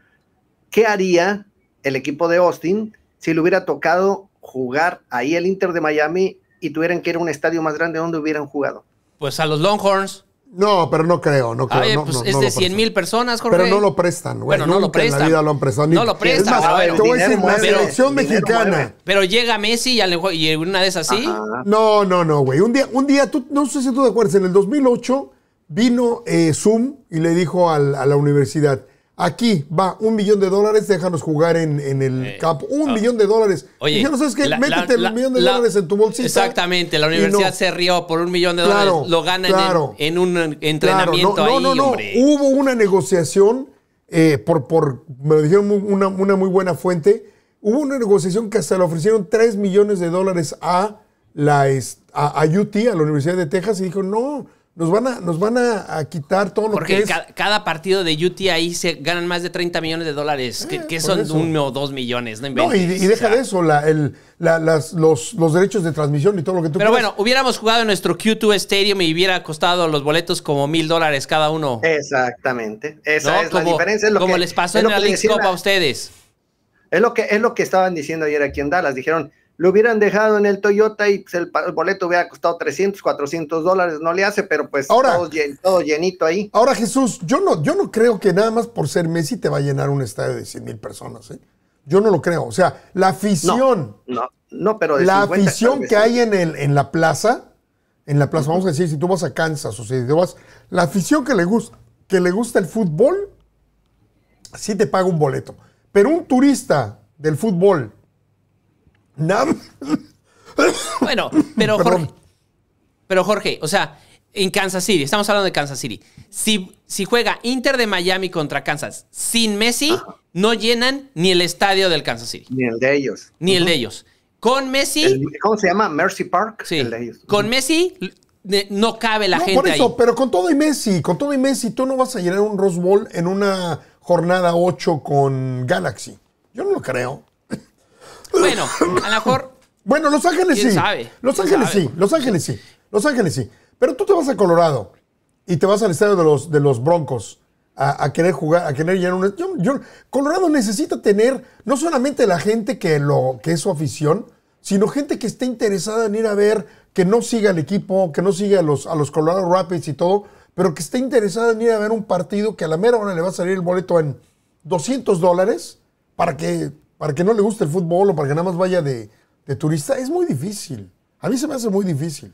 ¿qué haría el equipo de Austin si le hubiera tocado jugar ahí el Inter de Miami y tuvieran que ir a un estadio más grande donde hubieran jugado? Pues a los Longhorns. No, pero no creo, no creo. No, pues no, es no de lo 100 prestan. mil personas, Jorge. Pero no lo prestan, güey. Bueno, no lo Nunca en prestan. la vida lo han prestado. No lo prestan, Es más, pero bueno. te voy a decir, Dinero la selección mexicana. mueve. Pero llega Messi y, al- y una esas así. Ajá. No, no, no, güey. Un día, un día, tú, no sé si tú te acuerdas, en el 2008 vino eh, Zoom y le dijo al- a la universidad, aquí va un millón de dólares, déjanos jugar en, en el Eh, campo. Un ah. millón de dólares. Oye, Dijeron, ¿sabes qué? la- Métete la- el millón de la- dólares en tu bolsita. Exactamente, la y universidad no. se rió por un millón de Claro, dólares. Lo ganan claro. en, en un Claro, entrenamiento no, no, ahí, no, no. hombre. Hubo una negociación eh, por, por, me lo dijeron una, una muy buena fuente. Hubo una negociación que hasta le ofrecieron 3 millones de dólares a la a UT, a la Universidad de Texas, y dijo, no, nos van a, nos van a, a quitar todo lo Porque que es. ca- cada partido de UT ahí se ganan más de 30 millones de dólares, que, Eh, que son eso. uno o dos millones, no No, y, inventes. y deja o sea. de eso, la- el- la- las- los, los derechos de transmisión y todo lo que tú Pero quieras. bueno, hubiéramos jugado en nuestro Q2 Stadium y hubiera costado los boletos como mil dólares cada uno. Exactamente. Esa ¿no? es como la diferencia. Es lo como que- les pasó es en lo la decía Cup a ustedes. Es lo que es lo que estaban diciendo ayer aquí en Dallas. Dijeron, lo hubieran dejado en el Toyota y pues, el, boleto hubiera costado 300, 400 dólares. No le hace, pero pues Ahora- todo, llen- todo llenito ahí. Ahora, Jesús, yo no, yo no creo que nada más por ser Messi te va a llenar un estadio de 100 mil personas. ¿eh? Yo no lo creo. O sea, la afición, No, no, no, pero de la 50 afición que hay en, el, en la plaza en la plaza. Vamos a decir, si tú vas a Kansas o si tú vas. La afición que le gusta, que le gusta el fútbol, sí te paga un boleto. Pero un turista del fútbol, nada. Bueno, pero. Jorge, pero Jorge, o sea, en Kansas City, estamos hablando de Kansas City. Si, si juega Inter de Miami contra Kansas sin Messi, no llenan ni el estadio del Kansas City, Ni el de ellos. ni el de ellos. Con Messi, El- ¿Cómo se llama? Mercy Park. sí, El de ellos. con Messi no cabe la no, gente por eso, ahí. pero con todo y Messi, con todo y Messi, tú no vas a llenar un Rose Bowl en una jornada 8 con Galaxy. Yo no lo creo. Bueno, a lo mejor Bueno, Los Ángeles ¿Quién sí. sabe? Los ¿Quién Ángeles sabe? sí. Los Ángeles sí. Los Ángeles sí. Pero tú te vas a Colorado y te vas al estadio de los, de los Broncos a, a querer jugar, a querer llenar un. yo- yo- Colorado necesita tener no solamente la gente que, lo, que es su afición, sino gente que esté interesada en ir a ver, que no siga el equipo, que no siga a los, a los Colorado Rapids y todo, pero que esté interesada en ir a ver un partido que a la mera hora le va a salir el boleto en 200 dólares para que, para que no le guste el fútbol o para que nada más vaya de, de turista. Es muy difícil. A mí se me hace muy difícil.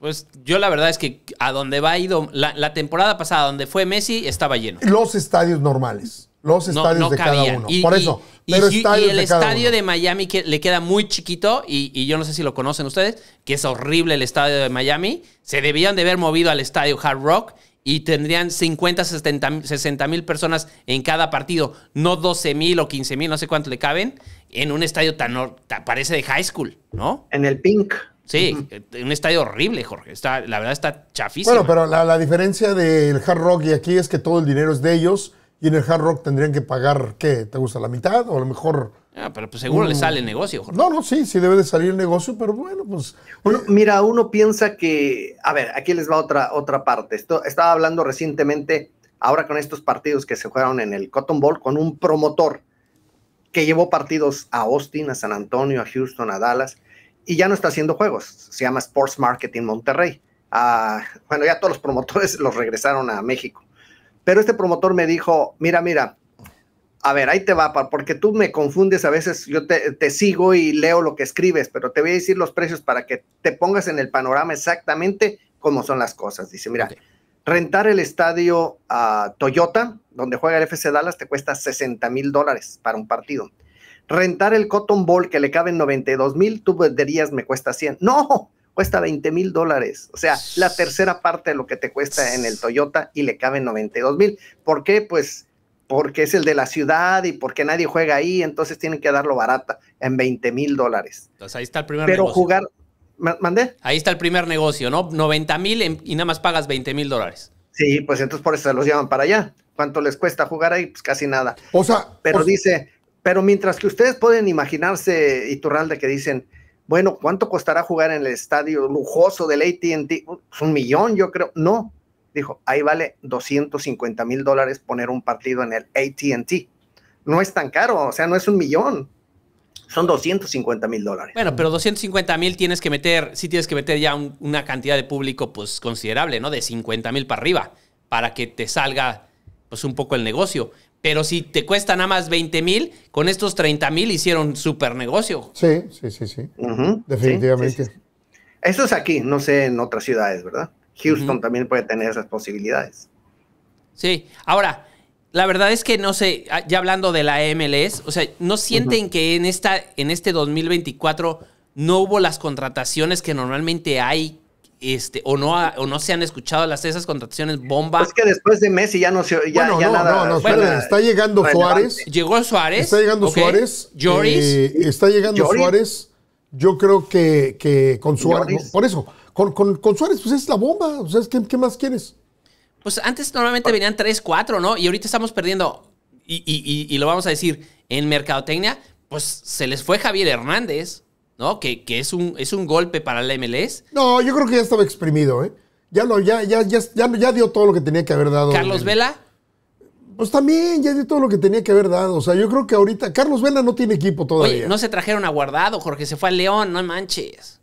Pues yo la verdad es que a donde va ido, la, la temporada pasada donde fue Messi estaba lleno. Los estadios normales. Los estadios no de cada uno. Y, Por y- eso. y- pero y- el de estadio uno. de Miami que le queda muy chiquito, y yo no sé si lo conocen ustedes, que es horrible el estadio de Miami. Se debían de haber movido al estadio Hard Rock y tendrían 50, 60 60 mil personas en cada partido, no 12 mil o 15 mil, no sé cuánto le caben, en un estadio tan- parece de high school, ¿no? En el Pink. Sí, eh, un estadio horrible, Jorge. Está, la verdad está chafísimo. Bueno, pero la, la diferencia del Hard Rock y aquí es que todo el dinero es de ellos y en el Hard Rock tendrían que pagar, ¿qué? ¿Te gusta la mitad? O a lo mejor... Ah, pero pues seguro le sale el negocio, Jorge. No, no, sí, sí debe de salir el negocio, pero bueno, pues... Uno- mira, uno piensa que, a ver, aquí les va otra, otra parte. Esto, estaba hablando recientemente, ahora con estos partidos que se jugaron en el Cotton Bowl, con un promotor que llevó partidos a Austin, a San Antonio, a Houston, a Dallas, y ya no está haciendo juegos. Se llama Sports Marketing Monterrey. Ah, bueno, ya todos los promotores los regresaron a México. Pero este promotor me dijo, mira, mira, a ver, ahí te va, porque tú me confundes a veces, yo te, te sigo y leo lo que escribes, pero te voy a decir los precios para que te pongas en el panorama exactamente cómo son las cosas. Dice, mira, rentar el estadio a Toyota, donde juega el FC Dallas, te cuesta 60 mil dólares para un partido. Rentar el Cotton Bowl, que le caben 92 mil, tú dirías, me cuesta 100. No, cuesta 20 mil dólares. O sea, la tercera parte de lo que te cuesta en el Toyota y le caben 92 mil. ¿Por qué? Pues porque es el de la ciudad y porque nadie juega ahí, entonces tienen que darlo barata en 20 mil dólares. Entonces ahí está el primer Pero negocio. jugar, ¿ma- ¿mandé? Ahí está el primer negocio, ¿no? 90 mil en- y nada más pagas 20 mil dólares. Sí, pues entonces por eso se los llevan para allá. ¿Cuánto les cuesta jugar ahí? Pues casi nada. O sea, Pero o- dice, pero mientras que ustedes pueden imaginarse, Iturralde, que dicen, bueno, ¿cuánto costará jugar en el estadio lujoso del ATT? Pues un millón, yo creo. No, dijo, ahí vale 250 mil dólares poner un partido en el ATT. No es tan caro, o sea, no es un millón. Son 250 mil dólares. Bueno, pero 250 mil tienes que meter, sí tienes que meter ya un- una cantidad de público pues considerable, ¿no? De 50 mil para arriba, para que te salga pues un poco el negocio. Pero si te cuesta nada más 20 mil, con estos 30 mil hicieron súper negocio. Sí, sí, sí, sí. Definitivamente. sí, sí, sí. Eso es aquí, no sé en otras ciudades, ¿verdad? Houston también puede tener esas posibilidades. Sí. Ahora, la verdad es que no sé, ah, ya hablando de la MLS, o sea, ¿no sienten que en, esta, en este 2024 no hubo las contrataciones que normalmente hay? Este, o no, ha- o no se han escuchado las esas contrataciones bomba. Pues que después de Messi ya no se ya, bueno, ya no, nada. no, no, Bueno, está llegando relevante. Suárez. Llegó Suárez. Está llegando ok. Suárez. Joris. eh, está llegando Joris. Suárez. Yo creo que, que con Suárez. Joris. Por eso, con, con- con Suárez, pues es la bomba. O sea, ¿qué, qué más quieres? Pues antes normalmente venían 3, 4, ¿no? Y ahorita estamos perdiendo, y, y- y- y lo vamos a decir, en mercadotecnia, pues se les fue Javier Hernández, ¿no? Que, que es, un, es un golpe para la MLS. No, yo creo que ya estaba exprimido, ¿eh? Ya, lo, ya, ya, ya, ya, ya dio todo lo que tenía que haber dado. Carlos el- Vela, Pues también ya dio todo lo que tenía que haber dado. O sea, yo creo que ahorita. Carlos Vela no tiene equipo todavía. oye, no se trajeron a Guardado, Jorge, se fue al León, no manches.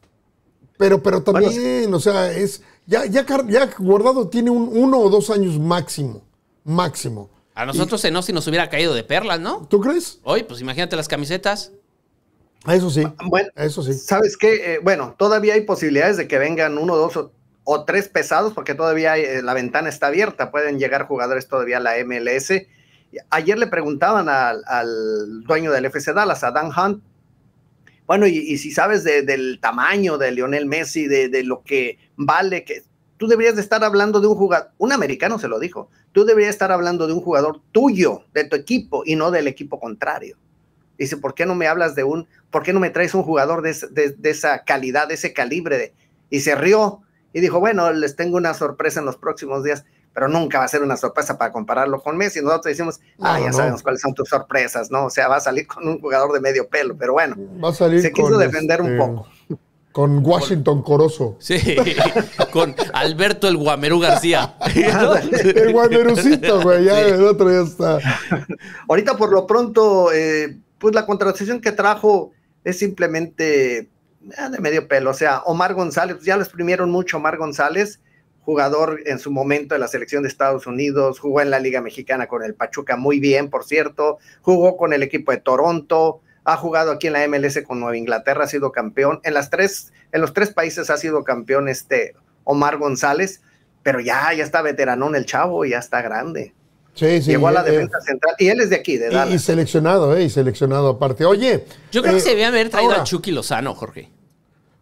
Pero, pero también, o sea, es. Ya, ya, Guardado tiene un uno o dos años máximo. Máximo. A nosotros se nos si nos hubiera caído de perlas, ¿no? ¿Tú crees? Oye, pues imagínate las camisetas. Eso sí. Bueno, eso sí. ¿Sabes qué? Eh, bueno, todavía hay posibilidades de que vengan uno, dos o, o tres pesados, porque todavía hay, eh, la ventana está abierta. Pueden llegar jugadores todavía a la MLS. Ayer le preguntaban al, al dueño del FC Dallas, a Dan Hunt, bueno, y, si sabes de, del tamaño de Lionel Messi, de, lo que vale, que tú deberías de estar hablando de un jugador, un americano se lo dijo, tú deberías estar hablando de un jugador tuyo, de tu equipo, y no del equipo contrario. Dice, ¿por qué no me hablas de un, por qué no me traes un jugador de, de, de esa calidad, de ese calibre? y se rió y dijo, bueno, les tengo una sorpresa en los próximos días pero nunca va a ser una sorpresa para compararlo con Messi. Nosotros decimos, ah, ya no. sabemos cuáles son tus sorpresas, ¿no? O sea, va a salir con un jugador de medio pelo, pero bueno, va a salir se quiso con defender este, un poco. Con Washington Corozo. Sí, con Alberto el Guamerú García. el Guamerucito, güey, ya el otro ya está. Ahorita por lo pronto, eh, pues la contratación que trajo es simplemente ah, de medio pelo. O sea, Omar González, ya lo exprimieron mucho Omar González, jugador en su momento de la selección de Estados Unidos, jugó en la Liga Mexicana con el Pachuca muy bien, por cierto, jugó con el equipo de Toronto, ha jugado aquí en la MLS con Nueva Inglaterra, ha sido campeón, en las tres, en los tres países ha sido campeón este Omar González, pero ya, ya está veteranón el chavo, ya está grande. Sí, sí. Llegó a la eh, defensa central y él es de aquí, de Dallas. Y, y seleccionado, ¿eh? Y seleccionado aparte. Oye. Yo creo eh, que se debía haber traído ahora, a Chucky Lozano, Jorge.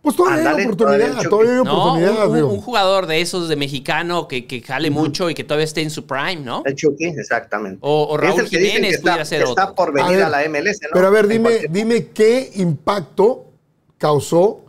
Pues todavía Ándale, hay oportunidad, todavía hay No, oportunidad. un, digo. un jugador de esos de mexicano que, que jale mucho y que todavía esté en su prime, ¿no? El Chucky, exactamente. O, o Es Raúl el que dicen Jiménez que está, pudiera ser que está otro. por A venir ver, a, la MLS, ¿no? Pero a ver, dime, dime qué impacto causó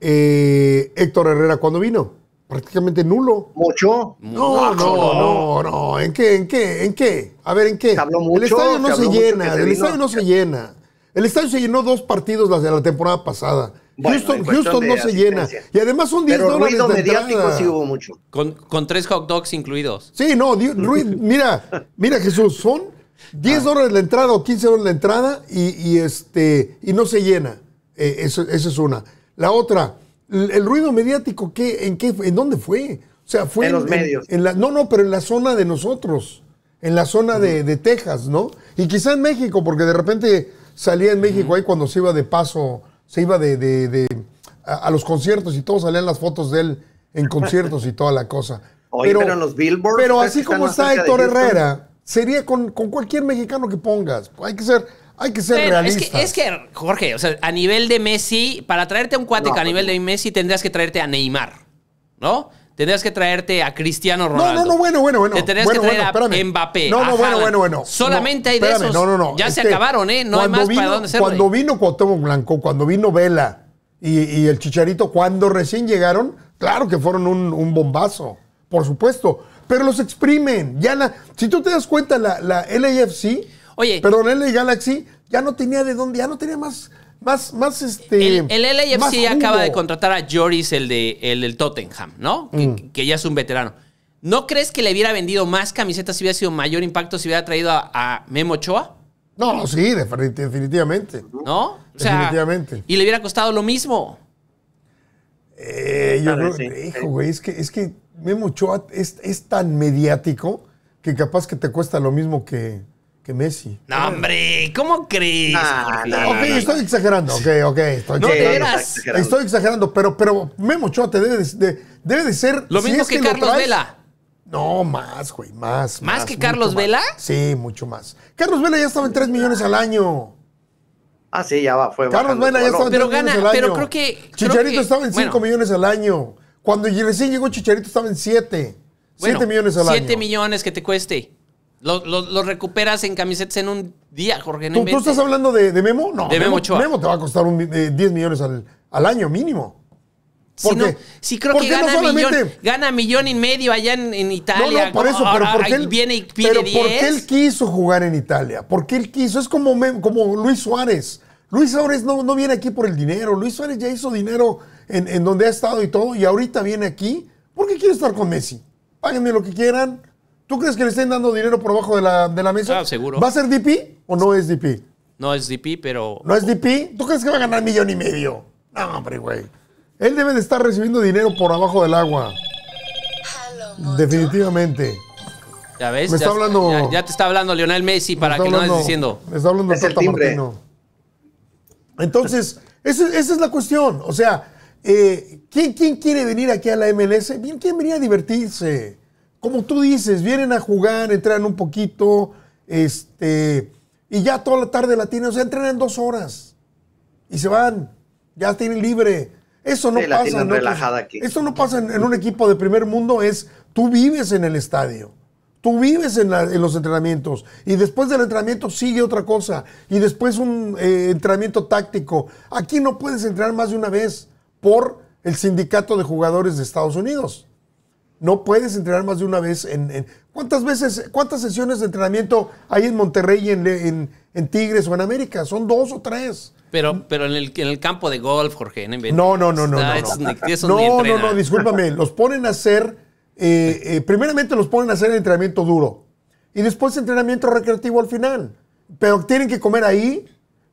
eh, Héctor Herrera cuando vino. Prácticamente nulo. Mucho. No, no, no, no. ¿En qué? ¿En qué? ¿En qué? A ver, ¿en qué? Se habló mucho, el estadio no se llena. se El vino- estadio no se llena. El estadio se llenó dos partidos las de la temporada pasada. Bueno, Houston, Houston no se llena. Y además son 10 Pero dólares ruido de mediático entrada. sí hubo mucho. Con, con tres hot dogs incluidos. Sí, no, di- Rui- mira, mira Jesús, son 10 dólares la entrada o 15 dólares la entrada y, y, este, y no se llena. Eh, eso, esa es una. La otra, el, el ruido mediático, ¿qué, en, qué, ¿en dónde fue? O sea, fue En los medios. en la, no, no, pero en la zona de nosotros, en la zona de, de Texas, ¿no? Y quizá en México, porque de repente salía en México ahí cuando se iba de paso, se iba de, de- de- a, a los conciertos y todos salían las fotos de él en conciertos y toda la cosa. Oye, pero en los billboards, Pero ¿ves así como está Héctor? Herrera, sería con, con cualquier mexicano que pongas. Hay que ser, hay que ser es, realistas. que, es que, Jorge, o sea, a nivel de Messi, para traerte a un cuate No, que a pues nivel de Messi tendrías que traerte a Neymar, ¿no? Tendrías que traerte a Cristiano No, Ronaldo. no, no, bueno, bueno, bueno. Te tendrías Bueno, que traer bueno, a. Mbappé. No, a no, bueno, bueno, bueno. Solamente No, hay de espérame, esos. No, no, no. Ya se acabaron, ¿eh? No hay más vino, para dónde ser. Cuando vino Cuauhtémoc Blanco, cuando vino Vela y, y el Chicharito, cuando recién llegaron, claro que fueron un, un bombazo, por supuesto. Pero los exprimen. Ya la, si tú te das cuenta, la, la LAFC, Oye. perdón, LA Galaxy, ya no tenía de dónde, ya no tenía más, más, más este. El, el LAFC acaba de contratar a Joris, el, de, el del Tottenham, ¿no? Que, Mm. que ya es un veterano. ¿No crees que le hubiera vendido más camisetas si hubiera sido mayor impacto si hubiera traído a, a Memo Ochoa? No, no, sí, defini- definitivamente. ¿no? O sea, Definitivamente. Y le hubiera costado lo mismo. Eh, yo creo, sí, hijo, güey, es que, es que Memo Ochoa es, es tan mediático que capaz que te cuesta lo mismo que, que Messi. No, hombre, ¿cómo crees? Nah, Jorge? nah, ok, no, no. estoy exagerando, ok, ok. Estoy, No, exagerando. exagerando. Estoy exagerando, pero, pero Memo Ochoa te debe de, de- debe de ser... Lo si mismo es que, lo Carlos traes- Vela. No, más, güey, más. ¿Más que Carlos más. Vela? Sí, mucho más. Carlos Vela ya estaba en 3 millones al año. Ah, sí, ya va, fue Carlos Vela ya estaba en Pero 3 millones gana- al año. pero creo que- creo Chicharito que- estaba en 5 bueno. millones al año. Cuando recién llegó Chicharito estaba en 7. 7 Bueno, millones al siete año. millones que te cueste. Lo, lo- lo recuperas en camisetas en un día, Jorge. No ¿Tú, estás hablando de, de Memo? No, De Memo Ochoa. Memo te va a costar un, eh, 10 millones al, al año mínimo. Si ¿Por no- qué? si creo ¿Por que qué no gana, millón, solamente- gana millón y medio allá en, en Italia. No, no, por eso, pero porque ahí él, viene y pide pero 10. porque él quiso jugar en Italia, porque él quiso, es como, como Luis Suárez. Luis Suárez no, no viene aquí por el dinero, Luis Suárez ya hizo dinero en, en donde ha estado y todo, y ahorita viene aquí porque quiere estar con Messi. Páguenme lo que quieran. ¿Tú crees que le estén dando dinero por abajo de la, de la mesa? Ah, seguro. ¿Va a ser DP o no es DP? No es DP, pero. ¿No es DP? ¿Tú crees que va a ganar millón y medio? No, hombre, güey. Él debe de estar recibiendo dinero por abajo del agua. Definitivamente. Ya ves. Me ya, está hablando- Ya, ya te está hablando Lionel Messi para Me que está no hablando- diciendo. Me está hablando Es el Tata. Martino. Entonces, esa, esa es la cuestión. O sea, eh, ¿quién, quién quiere venir aquí a la MLS? Bien, ¿Quién venía a divertirse? Como tú dices, vienen a jugar, entran un poquito, este, y ya toda la tarde la tienen, o sea, entrenan dos horas y se van, ya tienen libre. Eso no Sí, pasa. relajada aquí. Eso no pasa en, en un equipo de primer mundo, es tú vives en el estadio. Tú vives en, la- en los entrenamientos y después del entrenamiento sigue otra cosa y después un eh, entrenamiento táctico. Aquí no puedes entrenar más de una vez por el sindicato de jugadores de Estados Unidos. No puedes entrenar más de una vez en... en- ¿Cuántas veces, cuántas sesiones de entrenamiento hay en Monterrey, en, en- en Tigres o en América? Son dos o tres. Pero, pero en, el, en el campo de golf, Jorge, no inventes. No, no, no, no. No, no. no, no, entrenan. no, discúlpame. Los ponen a hacer, eh, eh, primeramente los ponen a hacer entrenamiento duro y después entrenamiento recreativo al final. Pero tienen que comer ahí.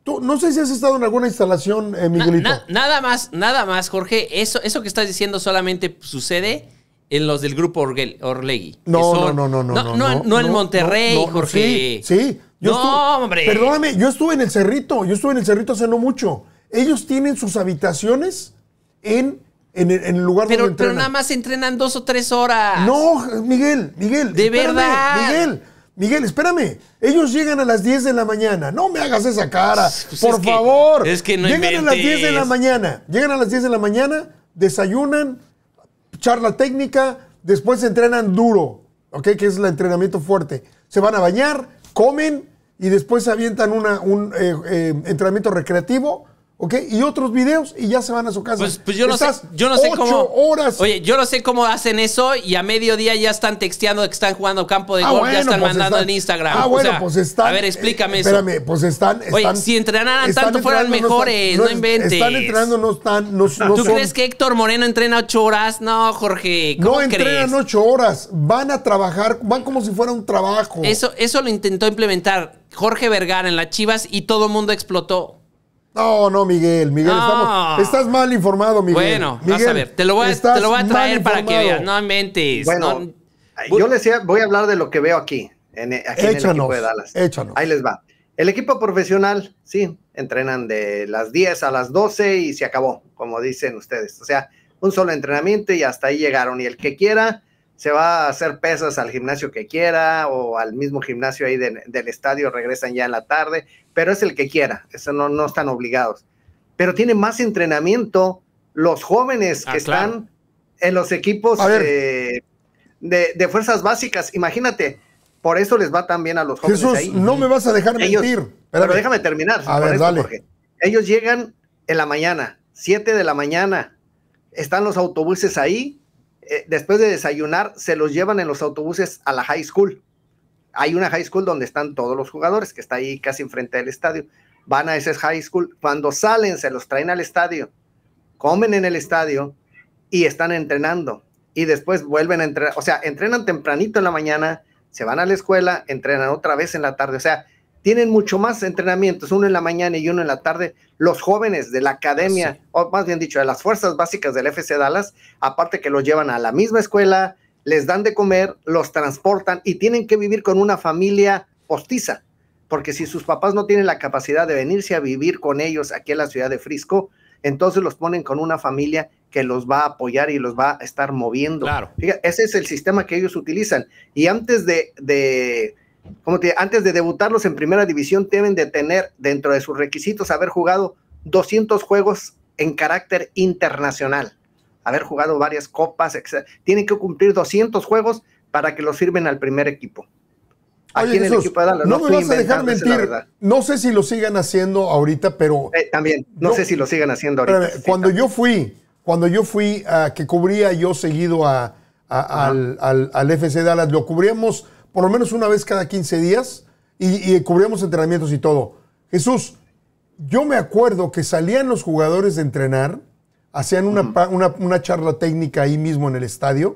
Tú, no sé si has estado en alguna instalación, eh, Na- Miguelito. na- nada más, nada más, Jorge. Eso, eso que estás diciendo solamente sucede en los del grupo Orgel- Orlegui. No, son- no, no, no, no, No, no, no en Monterrey, no, Jorge. Sí, sí. no, estuve- hombre. Perdóname, yo estuve en el Cerrito, yo estuve en el Cerrito hace no mucho. Ellos tienen sus habitaciones en, en, el, en el lugar Pero, donde pero entrenan. nada más entrenan dos o tres horas. No, Miguel, Miguel. De espérame, verdad. Miguel, Miguel, espérame. Ellos llegan a las 10 de la mañana. No me hagas esa cara. Pues por es que- favor. es que no Llegan a las 10 de la inventes. mañana. Llegan a las 10 de la mañana, desayunan, charla técnica, después entrenan duro, ¿ok? Que es el entrenamiento fuerte. Se van a bañar, comen y después se avientan una, un eh, eh, entrenamiento recreativo, ¿ok? Y otros videos y ya se van a su casa. Pues, pues yo no sé, yo no sé ocho cómo. horas. Oye, yo no sé cómo hacen eso y a mediodía ya están texteando que están jugando campo de Ah, golf, bueno, ya están pues mandando están- en Instagram. Ah, O bueno, sea, pues están. A ver, explícame eh, eso. Espérame, pues están. Oye, están- si entrenaran están tanto fueran mejores, no inventes. Están entrenando, no están. No, no ¿Tú son- crees que Héctor Moreno entrena ocho horas? No, Jorge. ¿Cómo No entrenan crees? ocho horas, van a trabajar, van como si fuera un trabajo. Eso, eso lo intentó implementar Jorge Vergara en las Chivas y todo el mundo explotó. No, no, Miguel, Miguel, No. estamos- estás mal informado, Miguel. Bueno, vas Miguel, a ver. Te lo voy a, estás te lo voy a mal traer para que veas. No inventes. Bueno, no- yo les decía, voy a hablar de lo que veo aquí, en, aquí en el equipo de Dallas. échanos. Ahí les va. El equipo profesional, sí, entrenan de las 10 a las 12 y se acabó, como dicen ustedes. O sea, un solo entrenamiento y hasta ahí llegaron. Y el que quiera se va a hacer pesas al gimnasio que quiera o al mismo gimnasio ahí de- del estadio, regresan ya en la tarde, pero es el que quiera, eso no, no están obligados. Pero tienen más entrenamiento los jóvenes Ah, que claro. están en los equipos eh, de, de fuerzas básicas. Imagínate, por eso les va tan bien a los jóvenes Jesús, ahí. no me vas a dejar Ellos- mentir. Pero déjame terminar. A ver, esto, dale. Jorge. Ellos llegan en la mañana, 7 de la mañana. Están los autobuses ahí. eh, después de desayunar, se los llevan en los autobuses a la high school. Hay una high school donde están todos los jugadores, que está ahí casi enfrente del estadio. Van a ese high school. Cuando salen, se los traen al estadio. Comen en el estadio y están entrenando. Y después vuelven a entrenar. O sea, entrenan tempranito en la mañana, se van a la escuela, entrenan otra vez en la tarde. O sea, tienen mucho más entrenamientos, uno en la mañana y uno en la tarde. Los jóvenes de la academia, Sí. o más bien dicho, de las fuerzas básicas del FC Dallas, aparte que los llevan a la misma escuela, les dan de comer, los transportan y tienen que vivir con una familia postiza. Porque si sus papás no tienen la capacidad de venirse a vivir con ellos aquí en la ciudad de Frisco, entonces los ponen con una familia que los va a apoyar y los va a estar moviendo. Claro. Fíjate, ese es el sistema que ellos utilizan. Y antes de, de ¿cómo te- antes de debutarlos en primera división, deben de tener dentro de sus requisitos haber jugado 200 juegos en carácter internacional, haber jugado varias copas, etc. Tienen que cumplir 200 juegos para que los firmen al primer equipo. Aquí Oye, en el equipo de Dallas, no, no me vas a dejar mentir. No sé si lo sigan haciendo ahorita, pero Eh, también, no, sé si lo sigan haciendo ahorita. Cuando yo fui, cuando yo fui a que cubría yo seguido a, a- al, al- al FC Dallas, lo cubríamos por lo menos una vez cada 15 días y, y cubríamos entrenamientos y todo. Jesús, yo me acuerdo que salían los jugadores de entrenar, hacían una, una- una charla técnica ahí mismo en el estadio,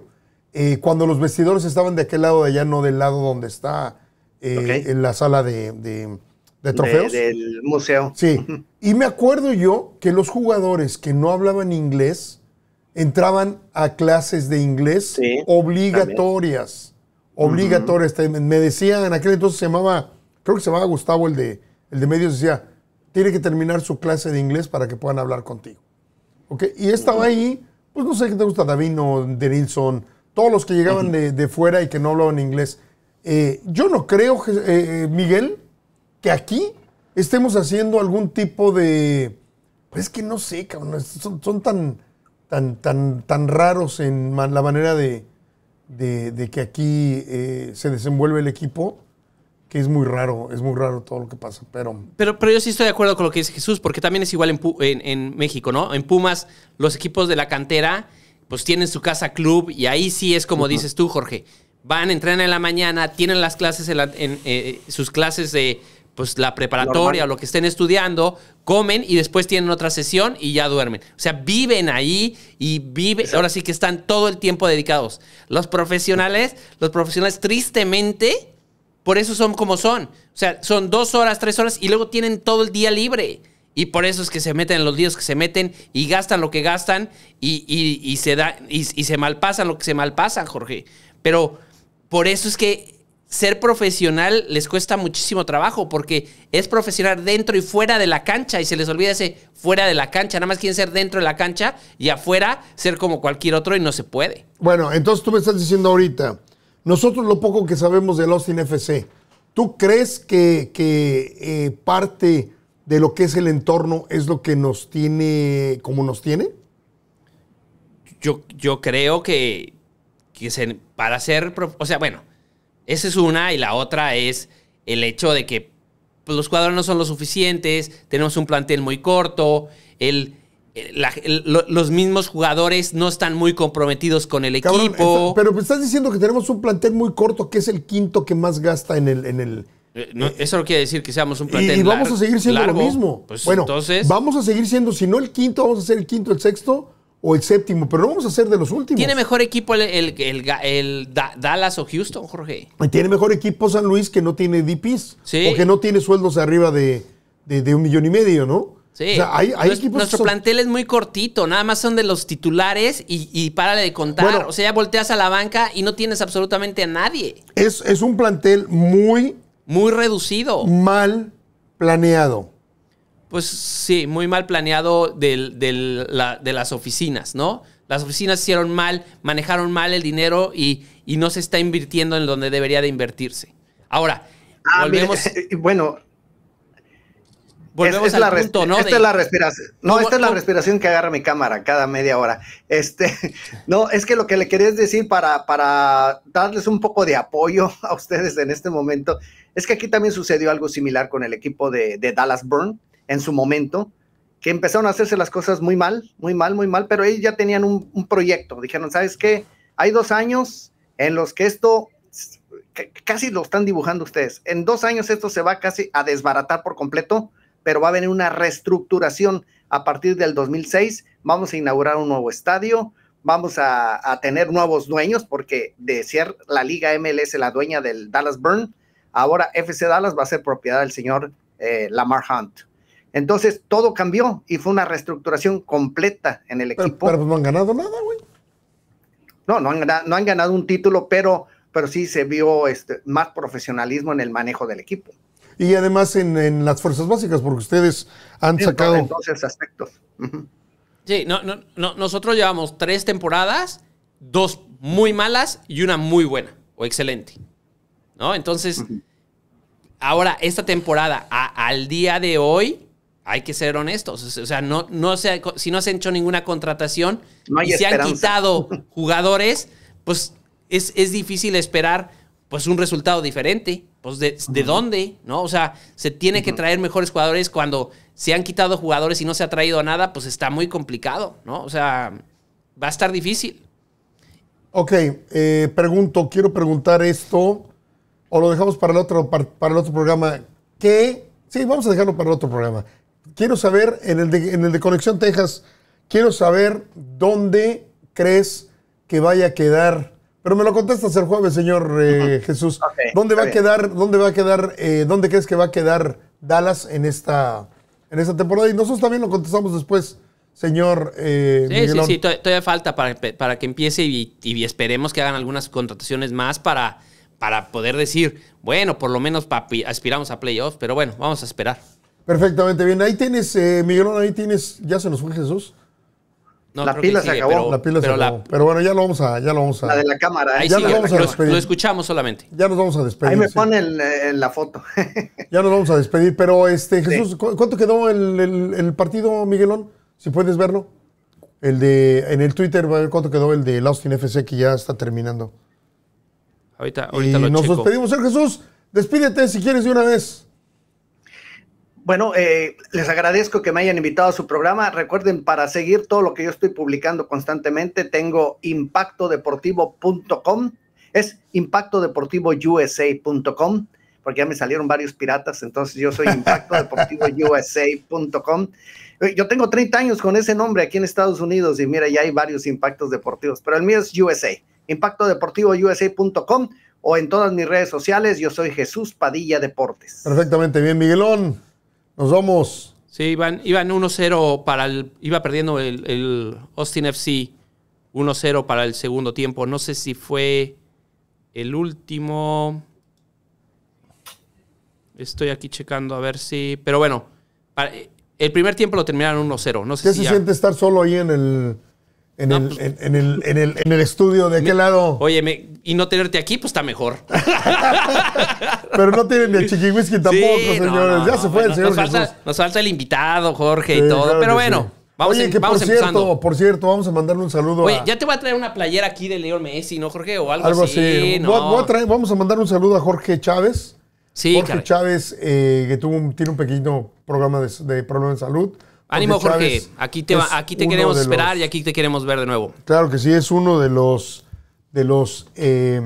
eh, cuando los vestidores estaban de aquel lado de allá, no del lado donde está eh, en la sala de, de- de De- trofeos. del museo. Sí. Y me acuerdo yo que los jugadores que no hablaban inglés entraban a clases de inglés Sí, obligatorias. Obligatorias. Me decían, en aquel entonces se llamaba, creo que se llamaba Gustavo, el de, el de medios, decía, tiene que terminar su clase de inglés para que puedan hablar contigo. ¿Ok? Y estaba ahí, pues no sé qué te gusta, Davino, Denilson, todos los que llegaban de, de fuera y que no hablaban inglés. Eh, yo no creo, eh, eh, Miguel, que aquí estemos haciendo algún tipo de. Pues es que no sé, cabrón. Son, son tan, tan, tan, tan raros en la manera de, de- de que aquí eh, se desenvuelve el equipo, que es muy raro, es muy raro todo lo que pasa. Pero Pero, pero yo sí estoy de acuerdo con lo que dice Jesús, porque también es igual en, en- en México, ¿no? En Pumas, los equipos de la cantera, pues tienen su casa club y ahí sí es como dices tú, Jorge. Van, entrenan en la mañana, tienen las clases, en, la- en, eh, sus clases de pues la preparatoria Normal. o lo que estén estudiando, comen y después tienen otra sesión y ya duermen. O sea, viven ahí y viven, ahora sí que están todo el tiempo dedicados. Los profesionales, los profesionales tristemente por eso son como son. O sea, son dos horas, tres horas y luego tienen todo el día libre. Y por eso es que se meten en los líos que se meten y gastan lo que gastan y se, da, y, y se malpasan lo que se malpasan, Jorge. Pero por eso es que ser profesional les cuesta muchísimo trabajo porque es profesional dentro y fuera de la cancha y se les olvida ese fuera de la cancha. Nada más quieren ser dentro de la cancha y afuera ser como cualquier otro y no se puede. bueno, entonces tú me estás diciendo ahorita, nosotros lo poco que sabemos del Austin FC, ¿tú crees que, que, eh, parte de lo que es el entorno es lo que nos tiene como nos tiene? yo, yo creo que, que se- para ser, o sea, bueno, esa es una y la otra es el hecho de que pues, los jugadores no son lo suficientes, tenemos un plantel muy corto, el- la- lo- los mismos jugadores no están muy comprometidos con el Cabrón, equipo. está- pero me estás diciendo que tenemos un plantel muy corto, que es el quinto que más gasta en el... En el Eh, no, eso no quiere decir que seamos un plantel y vamos a seguir siendo largo. lo mismo. Pues bueno, entonces vamos a seguir siendo, si no el quinto, vamos a ser el quinto, el sexto o el séptimo, pero no vamos a ser de los últimos. tiene mejor equipo el, el- el ga- el Da- Dallas o Houston, Jorge. Tiene mejor equipo San Luis que no tiene DPs. Sí. O que no tiene sueldos arriba de, de- de un millón y medio, ¿no? Sí. O sea, hay, hay Nues- equipos Nuestro plantel es muy cortito, nada más son de los titulares y, y párale de contar. Bueno. o sea, ya volteas a la banca y no tienes absolutamente a nadie. es, es un plantel muy Muy reducido. mal planeado. Pues sí, muy mal planeado del- del- la- de las oficinas, ¿no? Las oficinas hicieron mal, manejaron mal el dinero y, y no se está invirtiendo en donde debería de invertirse. Ahora, Ah, volvemos, bueno, volvemos es, es al la punto, respi- ¿no? Esta De- es la respiración. No, ¿Cómo- esta es la respiración que agarra mi cámara cada media hora. Este, no, es que lo que le quería decir para, para darles un poco de apoyo a ustedes en este momento es que aquí también sucedió algo similar con el equipo de, de Dallas Burn en su momento, que empezaron a hacerse las cosas muy mal, muy mal, muy mal, pero ellos ya tenían un, un proyecto. Dijeron, ¿sabes qué? Hay dos años en los que esto casi lo están dibujando ustedes. En dos años esto se va casi a desbaratar por completo, pero va a venir una reestructuración a partir del 2006. Vamos a inaugurar un nuevo estadio, vamos a, a tener nuevos dueños, porque de ser la Liga MLS la dueña del Dallas Burn, ahora FC Dallas va a ser propiedad del señor eh, Lamar Hunt. Entonces todo cambió y fue una reestructuración completa en el equipo. pero no han ganado nada, güey. No, no han, ganado, no han ganado un título, pero, pero sí se vio este, más profesionalismo en el manejo del equipo. Y además en, en las fuerzas básicas, porque ustedes han En sacado. en esos aspectos. Sí, no, no, no, nosotros llevamos tres temporadas, dos muy malas y una muy buena o excelente. ¿No? Entonces, ahora, esta temporada, a- al día de hoy, hay que ser honestos. O sea, no, no se ha- si no se ha hecho ninguna contratación No hay y se han quitado jugadores, pues es, es difícil esperar pues un resultado diferente. Pues de, ¿de dónde? ¿No? O sea, se tiene que traer mejores jugadores cuando se han quitado jugadores y no se ha traído a nada, pues está muy complicado, ¿no? O sea, va a estar difícil. Ok, eh, pregunto, quiero preguntar esto, o lo dejamos para el otro, para, para el otro programa. ¿Qué? Sí, vamos a dejarlo para el otro programa. Quiero saber, en el de, en el de Conexión Texas, quiero saber dónde crees que vaya a quedar. Pero me lo contestas el jueves, señor eh, Jesús. ¿Dónde va quedar, dónde va a quedar, eh, dónde crees que va a quedar Dallas en esta, en esta temporada? Y nosotros también lo contestamos después, señor eh, Sí, sí, Miguelón. sí, to- todavía falta para, para que empiece y, y esperemos que hagan algunas contrataciones más para, para poder decir, bueno, por lo menos papi, aspiramos a playoffs, pero bueno, vamos a esperar. Perfectamente bien. Ahí tienes, eh, Miguelón, ahí tienes, ya se nos fue Jesús. No, La pila se sigue, acabó. pero- la pila se pero la- acabó. Pero bueno, ya lo vamos a, ya lo vamos a, La de la cámara. ¿eh? ahí Ya sigue, nos vamos a lo- despedir. lo escuchamos solamente. ya nos vamos a despedir. Ahí me sí. pone en, en la foto. Ya nos vamos a despedir. Pero este, Jesús, ¿cu- ¿cuánto quedó el, el- el partido, Miguelón? Si puedes verlo. El de, en el Twitter, va a ver cuánto quedó el de Austin FC que ya está terminando. Ahorita, Y ahorita lo nos checo. despedimos. Ser Jesús, despídete si quieres de una vez. Bueno, eh, les agradezco que me hayan invitado a su programa. Recuerden, para seguir todo lo que yo estoy publicando constantemente, tengo impactodeportivo.com. Es impactodeportivousa.com, porque ya me salieron varios piratas, entonces yo soy impactodeportivousa.com. Eh, Yo tengo 30 años con ese nombre aquí en Estados Unidos y mira, ya hay varios impactos deportivos, pero el mío es USA, impactodeportivousa.com o en todas mis redes sociales, yo soy Jesús Padilla Deportes. Perfectamente bien, Miguelón. Nos vamos. Sí, iban, iban 1-0 para el. Iba perdiendo el, el Austin FC 1-0 para el segundo tiempo. No sé si fue el último. Estoy aquí checando a ver si. Pero bueno, para- el primer tiempo lo terminaron 1-0. No sé ¿Qué si se ya- siente estar solo ahí en el, en, No, el, pues- en, en el, en, el, en el estudio? ¿De qué lado? Oye, me- y no tenerte aquí, pues está mejor. Pero no tienen ni el chiqui whisky tampoco, Sí, señores. no, ya se fue el nos- señor nos falta, nos falta el invitado, Jorge Sí, y todo. claro pero bueno, sí. vamos, Oye, em- que vamos por empezando. cierto, por cierto, vamos a mandarle un saludo Oye, a ya te voy a traer una playera aquí de Leo Messi, ¿no, Jorge? O algo, algo así. así. ¿no? Voy a- voy a traer- vamos a mandar un saludo a Jorge Chávez. Sí, Jorge caray. Chávez, eh, que tuvo un- tiene un pequeño programa de, de problemas de salud. Ánimo, Jorge. Chávez Aquí te, va- aquí te queremos esperar los- y aquí te queremos ver de nuevo. Claro que sí, es uno de los de los eh,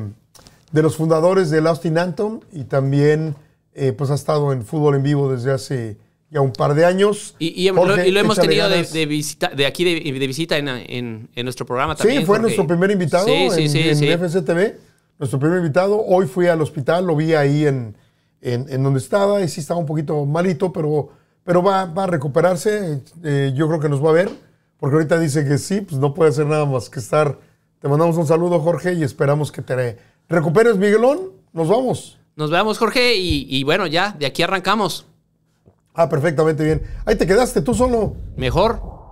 de los fundadores del Austin Anthem y también eh, pues ha estado en fútbol en vivo desde hace ya un par de años. Y, y- Jorge, lo, y lo hemos tenido de, de visita, de aquí de, de visita en, en- en nuestro programa también. Sí, fue Jorge. nuestro primer invitado Sí, sí, en, sí, en. FCTV. Nuestro primer invitado. Hoy fui al hospital, lo vi ahí en- en donde estaba y sí estaba un poquito malito, pero, pero va, va a recuperarse. Eh, yo creo que nos va a ver, porque ahorita dice que sí, pues no puede hacer nada más que estar. Te mandamos un saludo, Jorge, y esperamos que te recuperes, Miguelón. Nos vamos. Nos vemos, Jorge, y, y bueno, ya, de aquí arrancamos. Ah, perfectamente bien. Ahí te quedaste tú solo. Mejor.